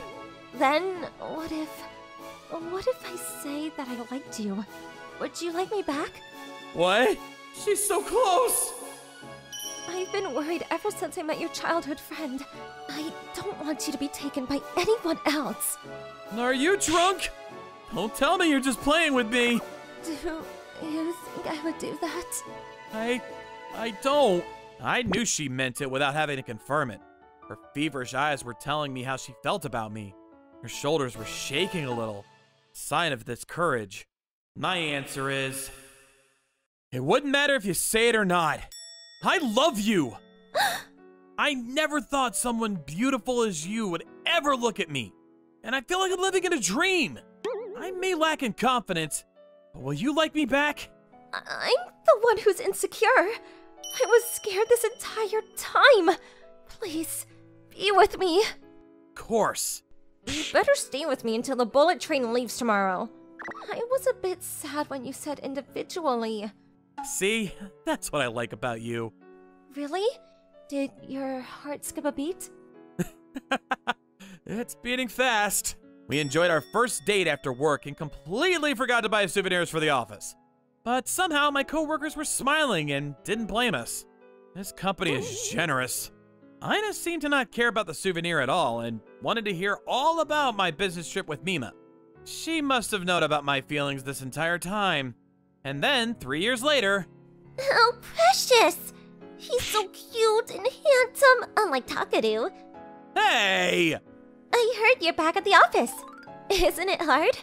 Then, what if. What if I say that I liked you? Would you like me back? What? She's so close! I've been worried ever since I met your childhood friend. I don't want you to be taken by anyone else. Are you drunk? Don't tell me you're just playing with me. Do you think I would do that? I. I don't. I knew she meant it without having to confirm it. Her feverish eyes were telling me how she felt about me. Her shoulders were shaking a little. Sign of this courage. My answer is. It wouldn't matter if you say it or not. I love you! <gasps> I never thought someone beautiful as you would ever look at me. And I feel like I'm living in a dream. I may lack in confidence, but will you like me back? I'm the one who's insecure. I was scared this entire time. Please, be with me. Of course. You better stay with me until the bullet train leaves tomorrow. I was a bit sad when you said individually. See? That's what I like about you. Really? Did your heart skip a beat? <laughs> it's beating fast. We enjoyed our first date after work and completely forgot to buy souvenirs for the office. But somehow my coworkers were smiling and didn't blame us. This company is generous. Aina seemed to not care about the souvenir at all and wanted to hear all about my business trip with Mima. She must have known about my feelings this entire time. And then, three years later, Oh, precious! He's so cute and handsome, unlike Takeru. hey! I heard you're back at the office. Isn't it hard?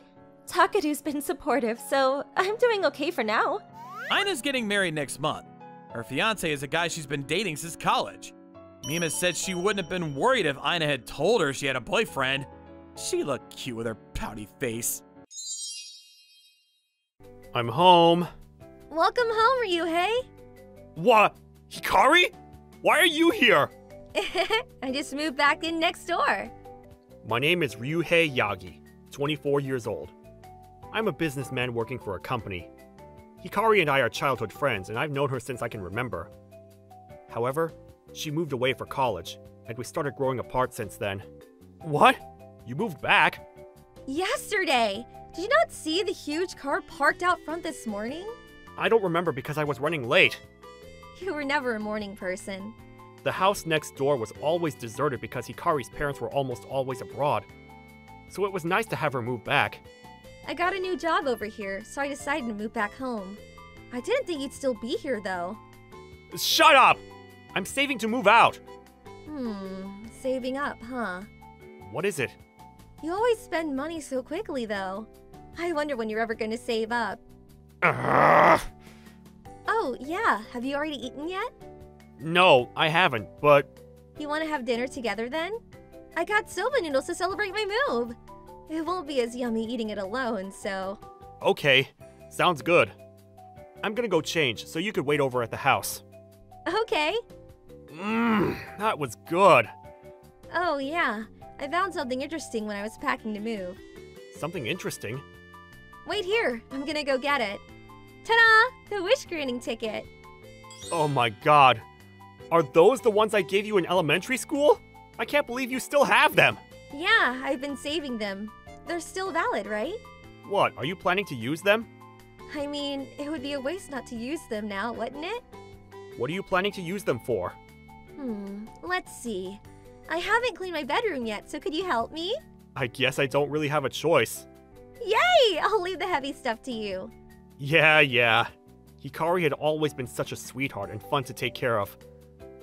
Takeru's been supportive, so I'm doing okay for now. Aina's getting married next month. Her fiance is a guy she's been dating since college. Mima said she wouldn't have been worried if Aina had told her she had a boyfriend. She looked cute with her pouty face. I'm home. Welcome home, Ryuhei. What? Hikari? Why are you here? <laughs> I just moved back in next door. My name is Ryuhei Yagi, 24 years old. I'm a businessman working for a company. Hikari and I are childhood friends, and I've known her since I can remember. However, she moved away for college, and we started growing apart since then. What? You moved back? Yesterday! Did you not see the huge car parked out front this morning? I don't remember because I was running late. You were never a morning person. The house next door was always deserted because Hikari's parents were almost always abroad. So it was nice to have her move back. I got a new job over here, so I decided to move back home. I didn't think you'd still be here, though. Shut up! I'm saving to move out. Hmm, saving up, huh? What is it? You always spend money so quickly, though. I wonder when you're ever gonna save up. Ugh. Oh, yeah, have you already eaten yet? No, I haven't, but You wanna have dinner together then? I got soba noodles to celebrate my move. It won't be as yummy eating it alone, so. okay. Sounds good. I'm gonna go change, so you could wait over at the house. Okay. Mmm, that was good. Oh, yeah. I found something interesting when I was packing to move. Something interesting. Wait here, I'm gonna go get it. Ta da! The wish granting ticket. Oh my god. Are those the ones I gave you in elementary school? I can't believe you still have them. Yeah, I've been saving them. They're still valid, right? What, are you planning to use them? I mean, it would be a waste not to use them now, wouldn't it? What are you planning to use them for? Hmm, let's see. I haven't cleaned my bedroom yet, so could you help me? I guess I don't really have a choice. Yay! I'll leave the heavy stuff to you. Yeah, yeah. Hikari had always been such a sweetheart and fun to take care of.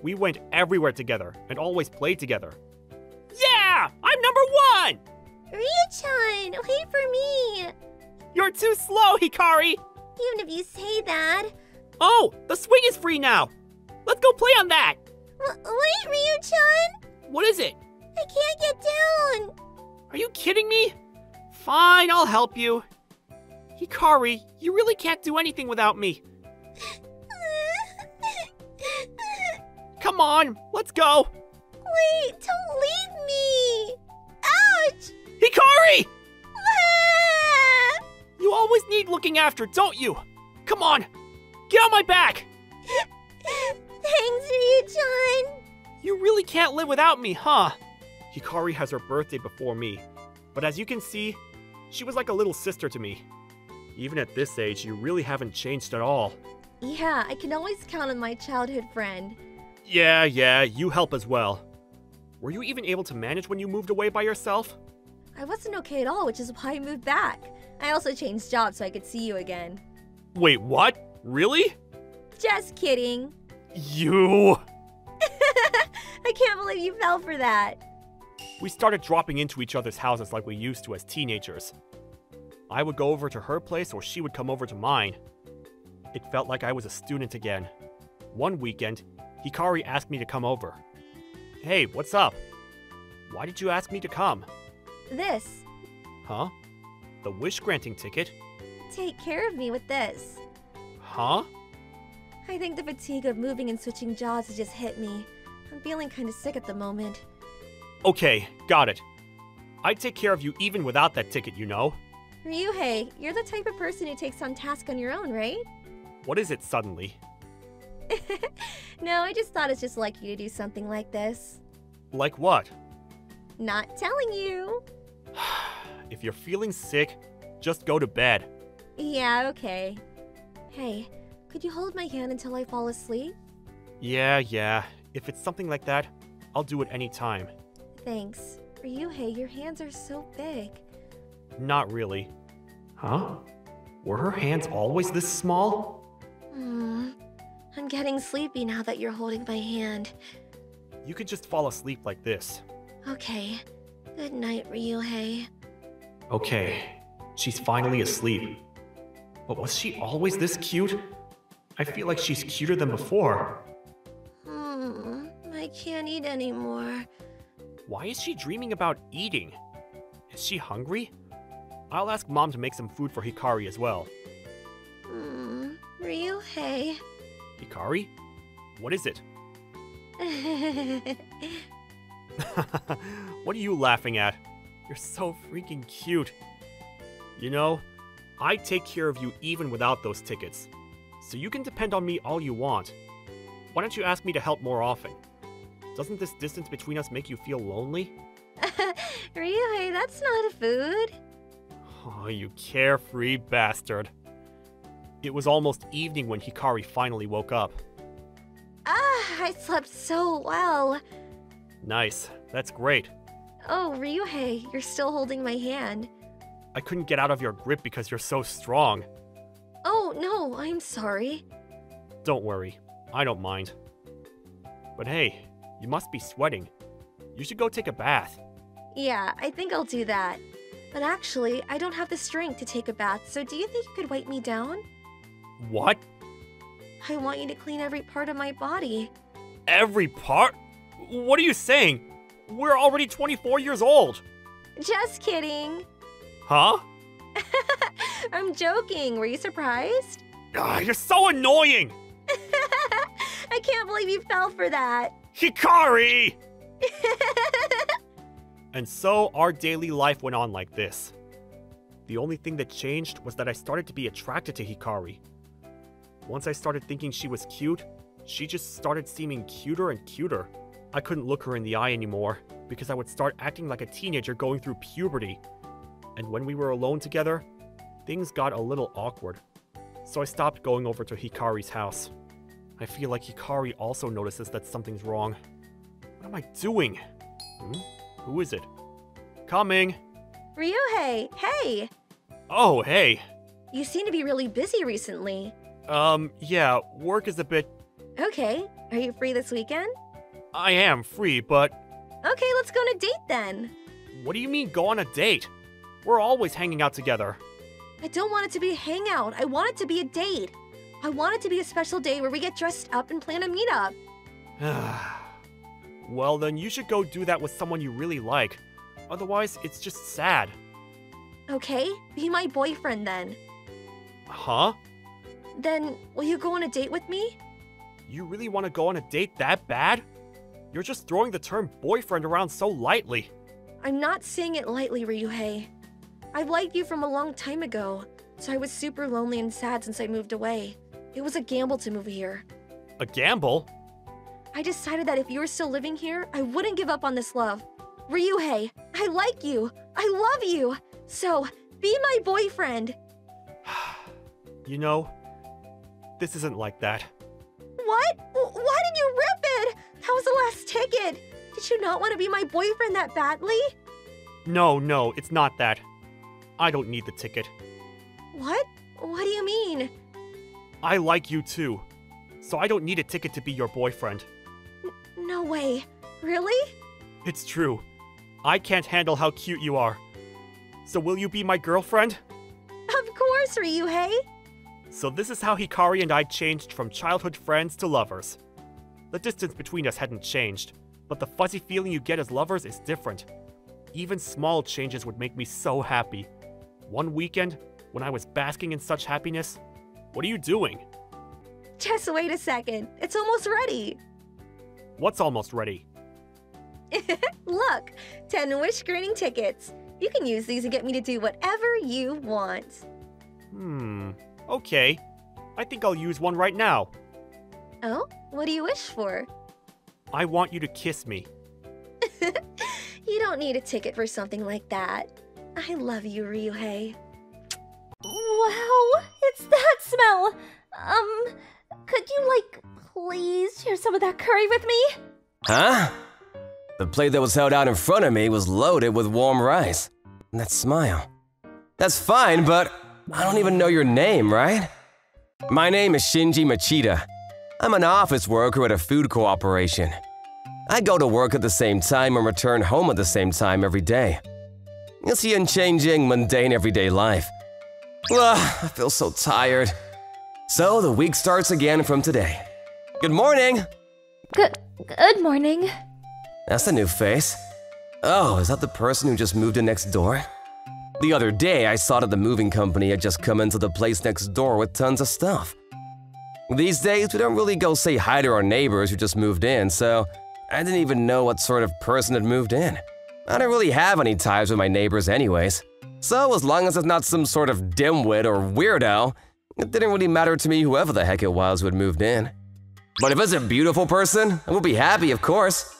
We went everywhere together and always played together. Yeah! I'm number one! Ryu-chan, wait for me! You're too slow, Hikari! Even if you say that. Oh, the swing is free now! Let's go play on that! W- wait, Ryu-chan! What is it? I can't get down! Are you kidding me? Fine, I'll help you. Hikari, you really can't do anything without me. <laughs> Come on, let's go. Wait, don't leave me! Ouch! Hikari! Ah. You always need looking after, don't you? Come on, get on my back! <laughs> Thanks, Ryuchan. You really can't live without me, huh? Hikari has her birthday before me, but as you can see, she was like a little sister to me. Even at this age, you really haven't changed at all. Yeah, I can always count on my childhood friend. Yeah, yeah, you help as well. Were you even able to manage when you moved away by yourself? I wasn't okay at all, which is why I moved back. I also changed jobs so I could see you again. Wait, what? Really? Just kidding. You. I can't believe you fell for that. We started dropping into each other's houses like we used to as teenagers. I would go over to her place or she would come over to mine. It felt like I was a student again. One weekend, Hikari asked me to come over. Hey, what's up? Why did you ask me to come? This. Huh? The wish granting ticket? Take care of me with this. Huh? I think the fatigue of moving and switching jobs has just hit me. I'm feeling kind of sick at the moment. Okay, got it. I'd take care of you even without that ticket, you know? Ryuhei, you're the type of person who takes on tasks on your own, right? What is it suddenly? <laughs> no, I just thought it's just like you to do something like this. Like what? Not telling you. <sighs> If you're feeling sick, just go to bed. Yeah, okay. Hey, could you hold my hand until I fall asleep? Yeah, yeah. If it's something like that, I'll do it anytime. Thanks. Ryuhei, your hands are so big. Not really. Huh? Were her hands always this small? Hmm. I'm getting sleepy now that you're holding my hand. You could just fall asleep like this. Okay. Good night, Ryuhei. Okay, she's finally asleep. But was she always this cute? I feel like she's cuter than before. Hmm. I can't eat anymore. Why is she dreaming about eating? Is she hungry? I'll ask mom to make some food for Hikari as well. Hmm. Ryuhei. Hikari? What is it? <laughs> <laughs> what are you laughing at? You're so freaking cute. You know, I take care of you even without those tickets. So you can depend on me all you want. Why don't you ask me to help more often? Doesn't this distance between us make you feel lonely? <laughs> Ryuhei, that's not a food. Oh, you carefree bastard. It was almost evening when Hikari finally woke up. Ah, I slept so well. Nice, that's great. Oh, Ryuhei, you're still holding my hand. I couldn't get out of your grip because you're so strong. Oh, no, I'm sorry. Don't worry, I don't mind. But hey, you must be sweating. You should go take a bath. Yeah, I think I'll do that. But actually, I don't have the strength to take a bath, so do you think you could wipe me down? What? I want you to clean every part of my body. Every part? What are you saying? We're already 24 years old. Just kidding. Huh? <laughs> I'm joking. Were you surprised? Ah, you're so annoying! <laughs> I can't believe you fell for that. Hikari! <laughs> and so our daily life went on like this. The only thing that changed was that I started to be attracted to Hikari. Once I started thinking she was cute, she just started seeming cuter and cuter. I couldn't look her in the eye anymore because I would start acting like a teenager going through puberty. And when we were alone together, things got a little awkward. So I stopped going over to Hikari's house. I feel like Hikari also notices that something's wrong. What am I doing? Hmm? Who is it? Coming! Ryuhei, hey! Oh, hey! You seem to be really busy recently. Um, yeah, work is a bit. Okay, are you free this weekend? I am free, but. Okay, let's go on a date then. What do you mean go on a date? We're always hanging out together. I don't want it to be a hangout. I want it to be a date. I want it to be a special day where we get dressed up and plan a meetup. <sighs> well, then you should go do that with someone you really like. Otherwise, it's just sad. Okay, be my boyfriend then. Huh? Then, will you go on a date with me? You really want to go on a date that bad? You're just throwing the term boyfriend around so lightly. I'm not saying it lightly, Ryuhei. I've liked you from a long time ago, so I was super lonely and sad since I moved away. It was a gamble to move here. A gamble? I decided that if you were still living here, I wouldn't give up on this love. Ryuhei, I like you. I love you. So, be my boyfriend. <sighs> You know, this isn't like that. What? Why did you rip it? That was the last ticket. Did you not want to be my boyfriend that badly? No, no, it's not that. I don't need the ticket. What? What do you mean? I like you too. So I don't need a ticket to be your boyfriend. No way. Really? It's true. I can't handle how cute you are. So will you be my girlfriend? Of course, Ryuhei. So this is how Hikari and I changed from childhood friends to lovers. The distance between us hadn't changed, but the fuzzy feeling you get as lovers is different. Even small changes would make me so happy. One weekend, when I was basking in such happiness, what are you doing? Just wait a second. It's almost ready. What's almost ready? <laughs> Look, 10 wish granting tickets. You can use these to get me to do whatever you want. Hmm, okay. I think I'll use one right now. Oh, what do you wish for? I want you to kiss me. <laughs> You don't need a ticket for something like that. I love you, Ryuhei. Wow, it's that smell. Um, could you, like, please share some of that curry with me? Huh? The plate that was held out in front of me was loaded with warm rice. And that smile. That's fine, but I don't even know your name, right? My name is Shinji Machida. I'm an office worker at a food cooperation. I go to work at the same time and return home at the same time every day. It's the unchanging, mundane everyday life. Ugh, I feel so tired. So the week starts again from today. Good morning! Good, good morning. That's a new face. Oh, is that the person who just moved in next door? The other day, I saw that the moving company had just come into the place next door with tons of stuff. These days, we don't really go say hi to our neighbors who just moved in, so I didn't even know what sort of person had moved in. I don't really have any ties with my neighbors, anyways. So, as long as it's not some sort of dimwit or weirdo, it didn't really matter to me whoever the heck it was who had moved in. But if it's a beautiful person, I will be happy, of course.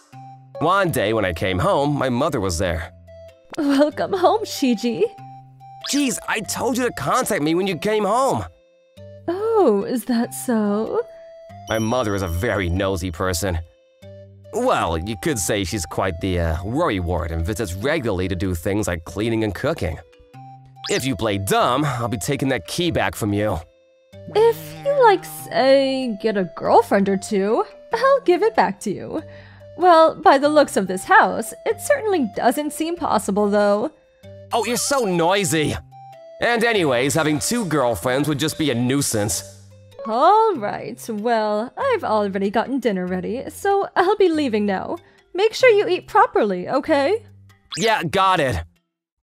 One day when I came home, my mother was there. Welcome home, Shinji. Geez, I told you to contact me when you came home. Oh, is that so? My mother is a very nosy person. Well, you could say she's quite the uh, worry wart and visits regularly to do things like cleaning and cooking. If you play dumb, I'll be taking that key back from you. If you, like, say, get a girlfriend or two, I'll give it back to you. Well, by the looks of this house, it certainly doesn't seem possible, though. Oh, you're so noisy! And anyways, having two girlfriends would just be a nuisance. Alright, well, I've already gotten dinner ready, so I'll be leaving now. Make sure you eat properly, okay? Yeah, got it.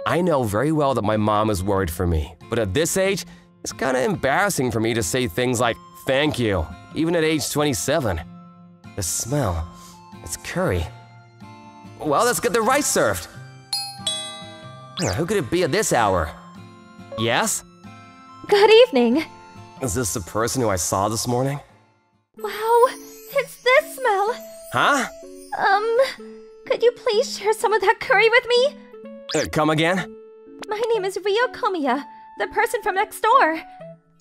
I know very well that my mom is worried for me, but at this age, it's kinda embarrassing for me to say things like, thank you, even at age 27. The smell, it's curry. Well, let's get the rice served. Who could it be at this hour? Yes? Good evening. Is this the person who I saw this morning? Wow, it's this smell. Huh? Um, could you please share some of that curry with me? Uh, come again? My name is Rio Komiya, the person from next door.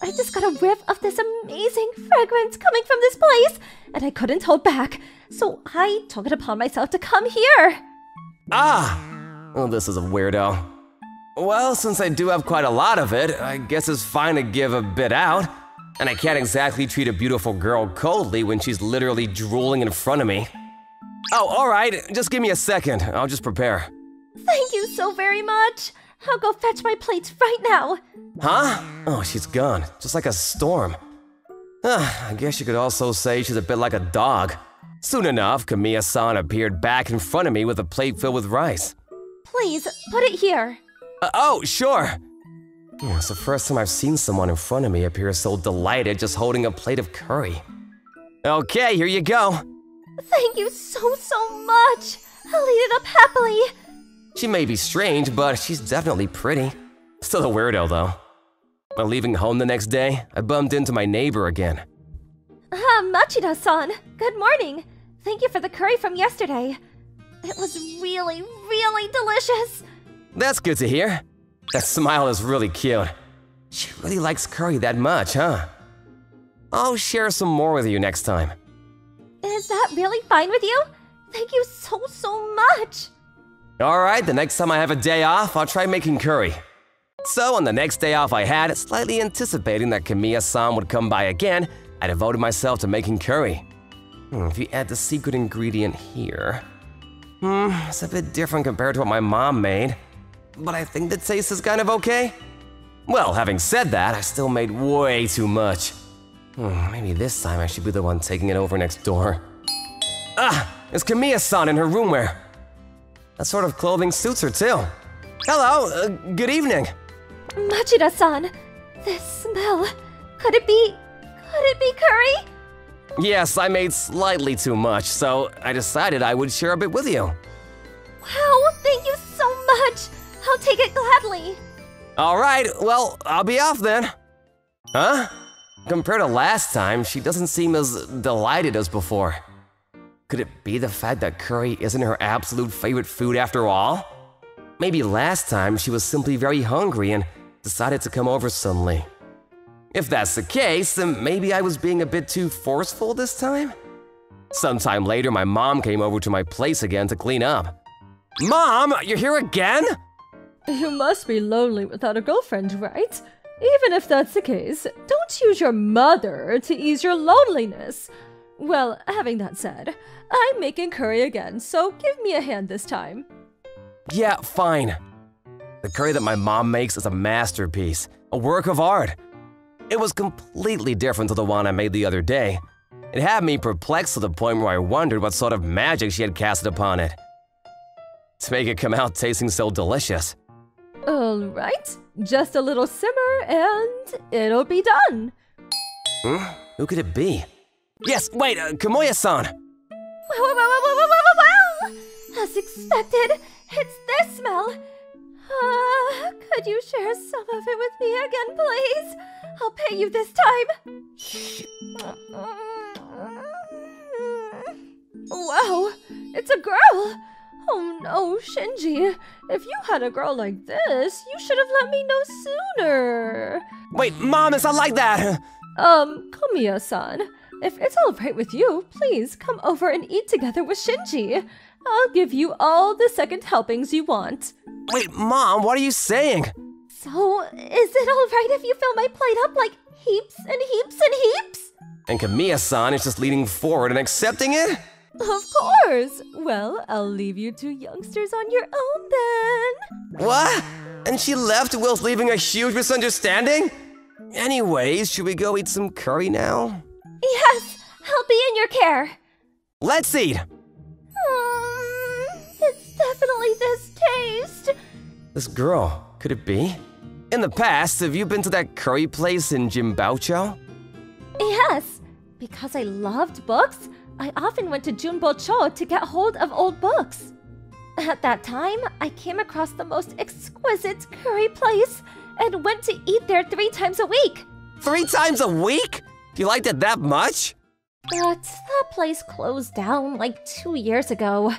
I just got a whiff of this amazing fragrance coming from this place, and I couldn't hold back, so I took it upon myself to come here. Ah! Well, this is a weirdo. Well, since I do have quite a lot of it, I guess it's fine to give a bit out. And I can't exactly treat a beautiful girl coldly when she's literally drooling in front of me. Oh, alright, just give me a second. I'll just prepare. Thank you so very much. I'll go fetch my plates right now. Huh? Oh, she's gone, just like a storm. Ah, I guess you could also say she's a bit like a dog. Soon enough, Kamiya san appeared back in front of me with a plate filled with rice. Please, put it here. Uh, oh, sure. Yeah, It's the first time I've seen someone in front of me appear so delighted just holding a plate of curry. Okay, here you go. Thank you so, so much. I'll eat it up happily. She may be strange, but she's definitely pretty. Still a weirdo, though. When leaving home the next day, I bumped into my neighbor again. Ah, Machida-san. Good morning. Thank you for the curry from yesterday. It was really, really delicious. That's good to hear. That smile is really cute. She really likes curry that much, huh? I'll share some more with you next time. Is that really fine with you? Thank you so, so much. Alright, the next time I have a day off, I'll try making curry. So, on the next day off I had, slightly anticipating that Kamiya san would come by again, I devoted myself to making curry. Hmm, if you add the secret ingredient here. Hmm, it's a bit different compared to what my mom made. But I think the taste is kind of okay. Well, having said that, I still made way too much. Hmm, maybe this time I should be the one taking it over next door. Ah, it's Kamiya san in her roomwear. That sort of clothing suits her too. Hello, uh, good evening. Machida-san, this smell. Could it be. Could it be curry? Yes, I made slightly too much, so I decided I would share a bit with you. Wow, thank you so much. I'll take it gladly. Alright, well, I'll be off then. Huh? Compared to last time, she doesn't seem as delighted as before. Could it be the fact that curry isn't her absolute favorite food after all? Maybe last time she was simply very hungry and decided to come over suddenly. If that's the case, then maybe I was being a bit too forceful this time? Sometime later, my mom came over to my place again to clean up. Mom, you're here again? <laughs> You must be lonely without a girlfriend, right? Even if that's the case, don't use your mother to ease your loneliness. Well, having that said, I'm making curry again, so give me a hand this time. Yeah, fine. The curry that my mom makes is a masterpiece, a work of art. It was completely different to the one I made the other day. It had me perplexed to the point where I wondered what sort of magic she had casted upon it. To make it come out tasting so delicious. Alright, just a little simmer and it'll be done. Hmm? Who could it be? Yes, wait, uh, Kamiya-san! Wow, wow, wow, wow, wow, wow, wow! As expected, it's this smell. Uh, could you share some of it with me again, please? I'll pay you this time. Wow, it's a girl. Oh no, Shinji. If you had a girl like this, you should have let me know sooner. Wait, Mom, it's not like that! Um, Kamiya-san, if it's all right with you, please come over and eat together with Shinji. I'll give you all the second helpings you want. Wait, Mom, what are you saying? So, is it all right if you fill my plate up like heaps and heaps and heaps? And Kamiya-san is just leaning forward and accepting it? Of course. Well, I'll leave you two youngsters on your own then. What? And she left whilst leaving a huge misunderstanding? Anyways, should we go eat some curry now? Yes, I'll be in your care. Let's eat! Um, it's definitely this taste. This girl, could it be? In the past, have you been to that curry place in Jimbocho? Yes, because I loved books, I often went to Jimbocho to get hold of old books. At that time, I came across the most exquisite curry place and went to eat there three times a week. Three times a week? You liked it that much? But that place closed down like two years ago.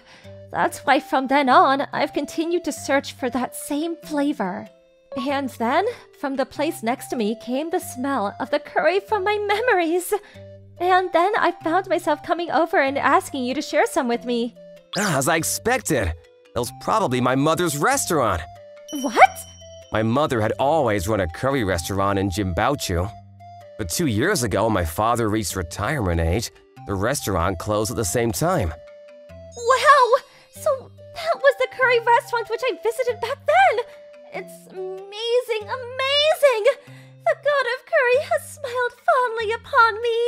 That's why from then on, I've continued to search for that same flavor. And then, from the place next to me came the smell of the curry from my memories. And then I found myself coming over and asking you to share some with me. Ah, As I expected. That was probably my mother's restaurant. What? My mother had always run a curry restaurant in Jimbocho. But two years ago, when my father reached retirement age, the restaurant closed at the same time. Wow! So that was the curry restaurant which I visited back then! It's amazing, amazing! The god of curry has smiled fondly upon me.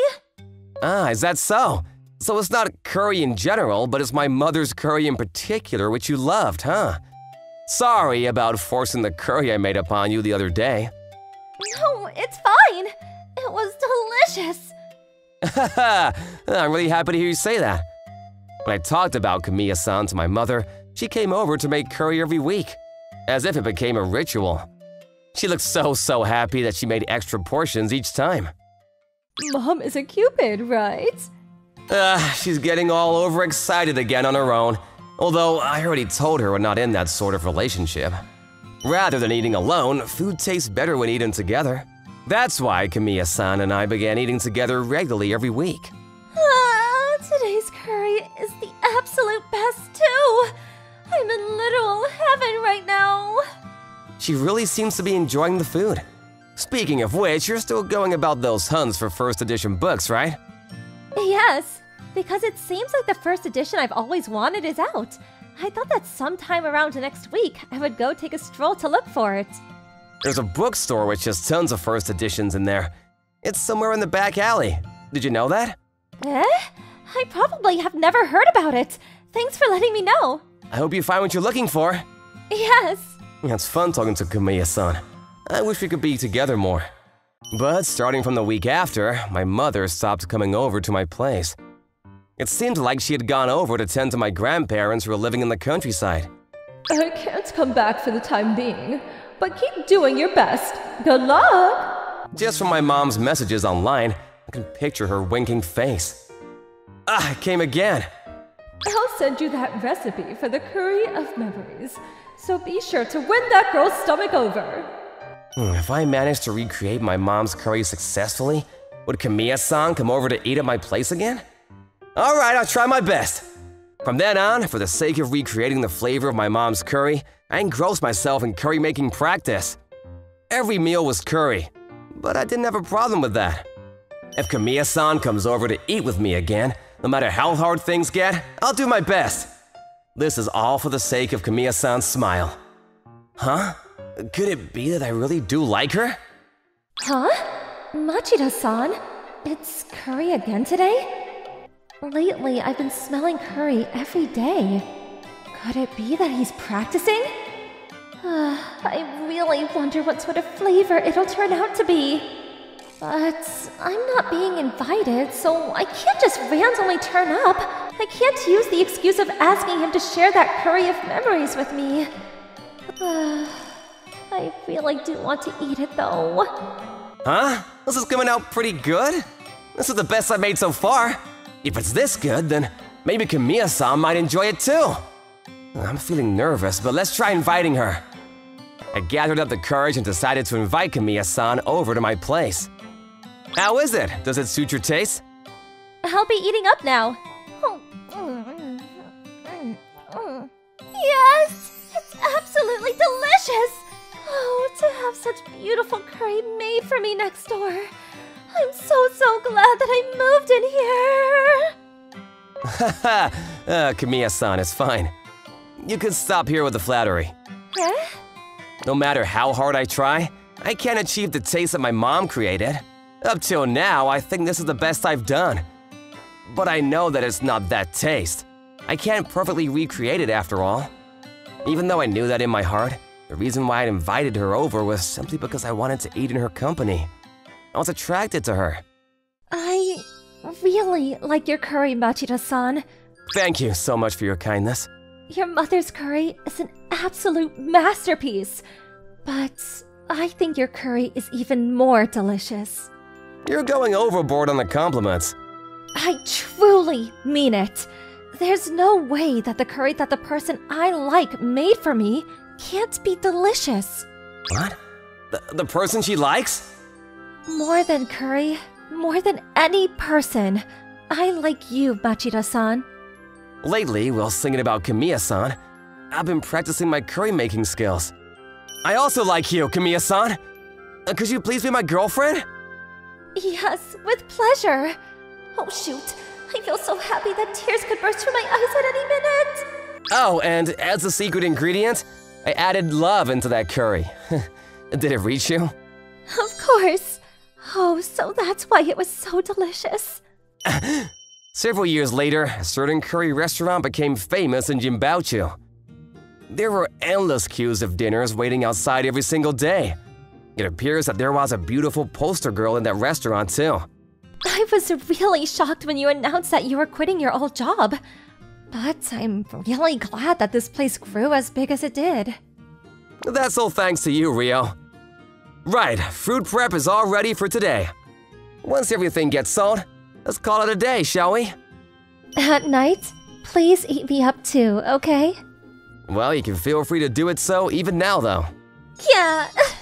Ah, is that so? So it's not curry in general, but it's my mother's curry in particular which you loved, huh? Sorry about forcing the curry I made upon you the other day. No, it's fine. It was delicious. <laughs> I'm really happy to hear you say that. When I talked about Kamiya-san to my mother, She came over to make curry every week, as if it became a ritual. She looked so, so happy that she made extra portions each time. Mom is a cupid, right? Ah, she's getting all overexcited again on her own, although I already told her we're not in that sort of relationship. Rather than eating alone, food tastes better when eaten together. That's why Kamiya-san and I began eating together regularly every week. Ah, today's curry is the absolute best, too. I'm in literal heaven right now. She really seems to be enjoying the food. Speaking of which, you're still going about those hunts for first edition books, right? Yes, because it seems like the first edition I've always wanted is out. I thought that sometime around next week I would go take a stroll to look for it. There's a bookstore which has tons of first editions in there. It's somewhere in the back alley. Did you know that? Eh? I probably have never heard about it. Thanks for letting me know. I hope you find what you're looking for. Yes. It's fun talking to Kamiya-san. I wish we could be together more. But starting from the week after, my mother stopped coming over to my place. It seemed like she had gone over to tend to my grandparents who were living in the countryside. I can't come back for the time being, but keep doing your best. Good luck! Just from my mom's messages online, I can picture her winking face. Ah, it came again. I'll send you that recipe for the curry of memories, so be sure to win that girl's stomach over. Hmm, If I managed to recreate my mom's curry successfully, would Kamiya-san come over to eat at my place again? All right, I'll try my best. From then on, for the sake of recreating the flavor of my mom's curry, I engrossed myself in curry making practice. Every meal was curry, but I didn't have a problem with that. If Kamiya-san comes over to eat with me again, no matter how hard things get, I'll do my best. This is all for the sake of Kamiya-san's smile. Huh? Could it be that I really do like her? Huh? Machida-san? It's curry again today? Lately, I've been smelling curry every day. Could it be that he's practicing? <sighs> I really wonder what sort of flavor it'll turn out to be. But I'm not being invited, so I can't just randomly turn up. I can't use the excuse of asking him to share that curry of memories with me. <sighs> I feel really do want to eat it though. Huh? This is coming out pretty good. This is the best I've made so far. If it's this good, then maybe Kamiya-san might enjoy it too. I'm feeling nervous, but let's try inviting her. I gathered up the courage and decided to invite Kamiya-san over to my place. How is it? Does it suit your taste? I'll be eating up now. Yes! It's absolutely delicious! Oh, to have such beautiful curry made for me next door. I'm so, so glad that I moved in here. Haha, <laughs> uh, Kamiya-san is fine. You can stop here with the flattery. Eh? No matter how hard I try, I can't achieve the taste that my mom created. Up till now, I think this is the best I've done. But I know that it's not that taste. I can't perfectly recreate it after all. Even though I knew that in my heart, the reason why I'd invited her over was simply because I wanted to eat in her company. I was attracted to her. I really like your curry, Machida-san. Thank you so much for your kindness. Your mother's curry is an absolute masterpiece. But I think your curry is even more delicious. You're going overboard on the compliments. I truly mean it. There's no way that the curry that the person I like made for me can't be delicious. What? The, the person she likes? More than curry, more than any person, I like you, Machida-san. Lately, while singing about Kamiya-san, I've been practicing my curry making skills. I also like you, Kamiya-san. Uh, Could you please be my girlfriend? Yes, with pleasure. Oh shoot, I feel so happy that tears could burst from my eyes at any minute. Oh, and as a secret ingredient, I added love into that curry. <laughs> Did it reach you? Of course. Oh, so that's why it was so delicious. <laughs> Several years later, a certain curry restaurant became famous in Jimbocho. There were endless queues of dinners waiting outside every single day. It appears that there was a beautiful poster girl in that restaurant too. I was really shocked when you announced that you were quitting your old job. But I'm really glad that this place grew as big as it did. That's all thanks to you, Rio. Right, fruit prep is all ready for today. Once everything gets sold, let's call it a day, shall we? At night, please eat me up too, okay? Well, you can feel free to do it so even now, though. Yeah. <laughs>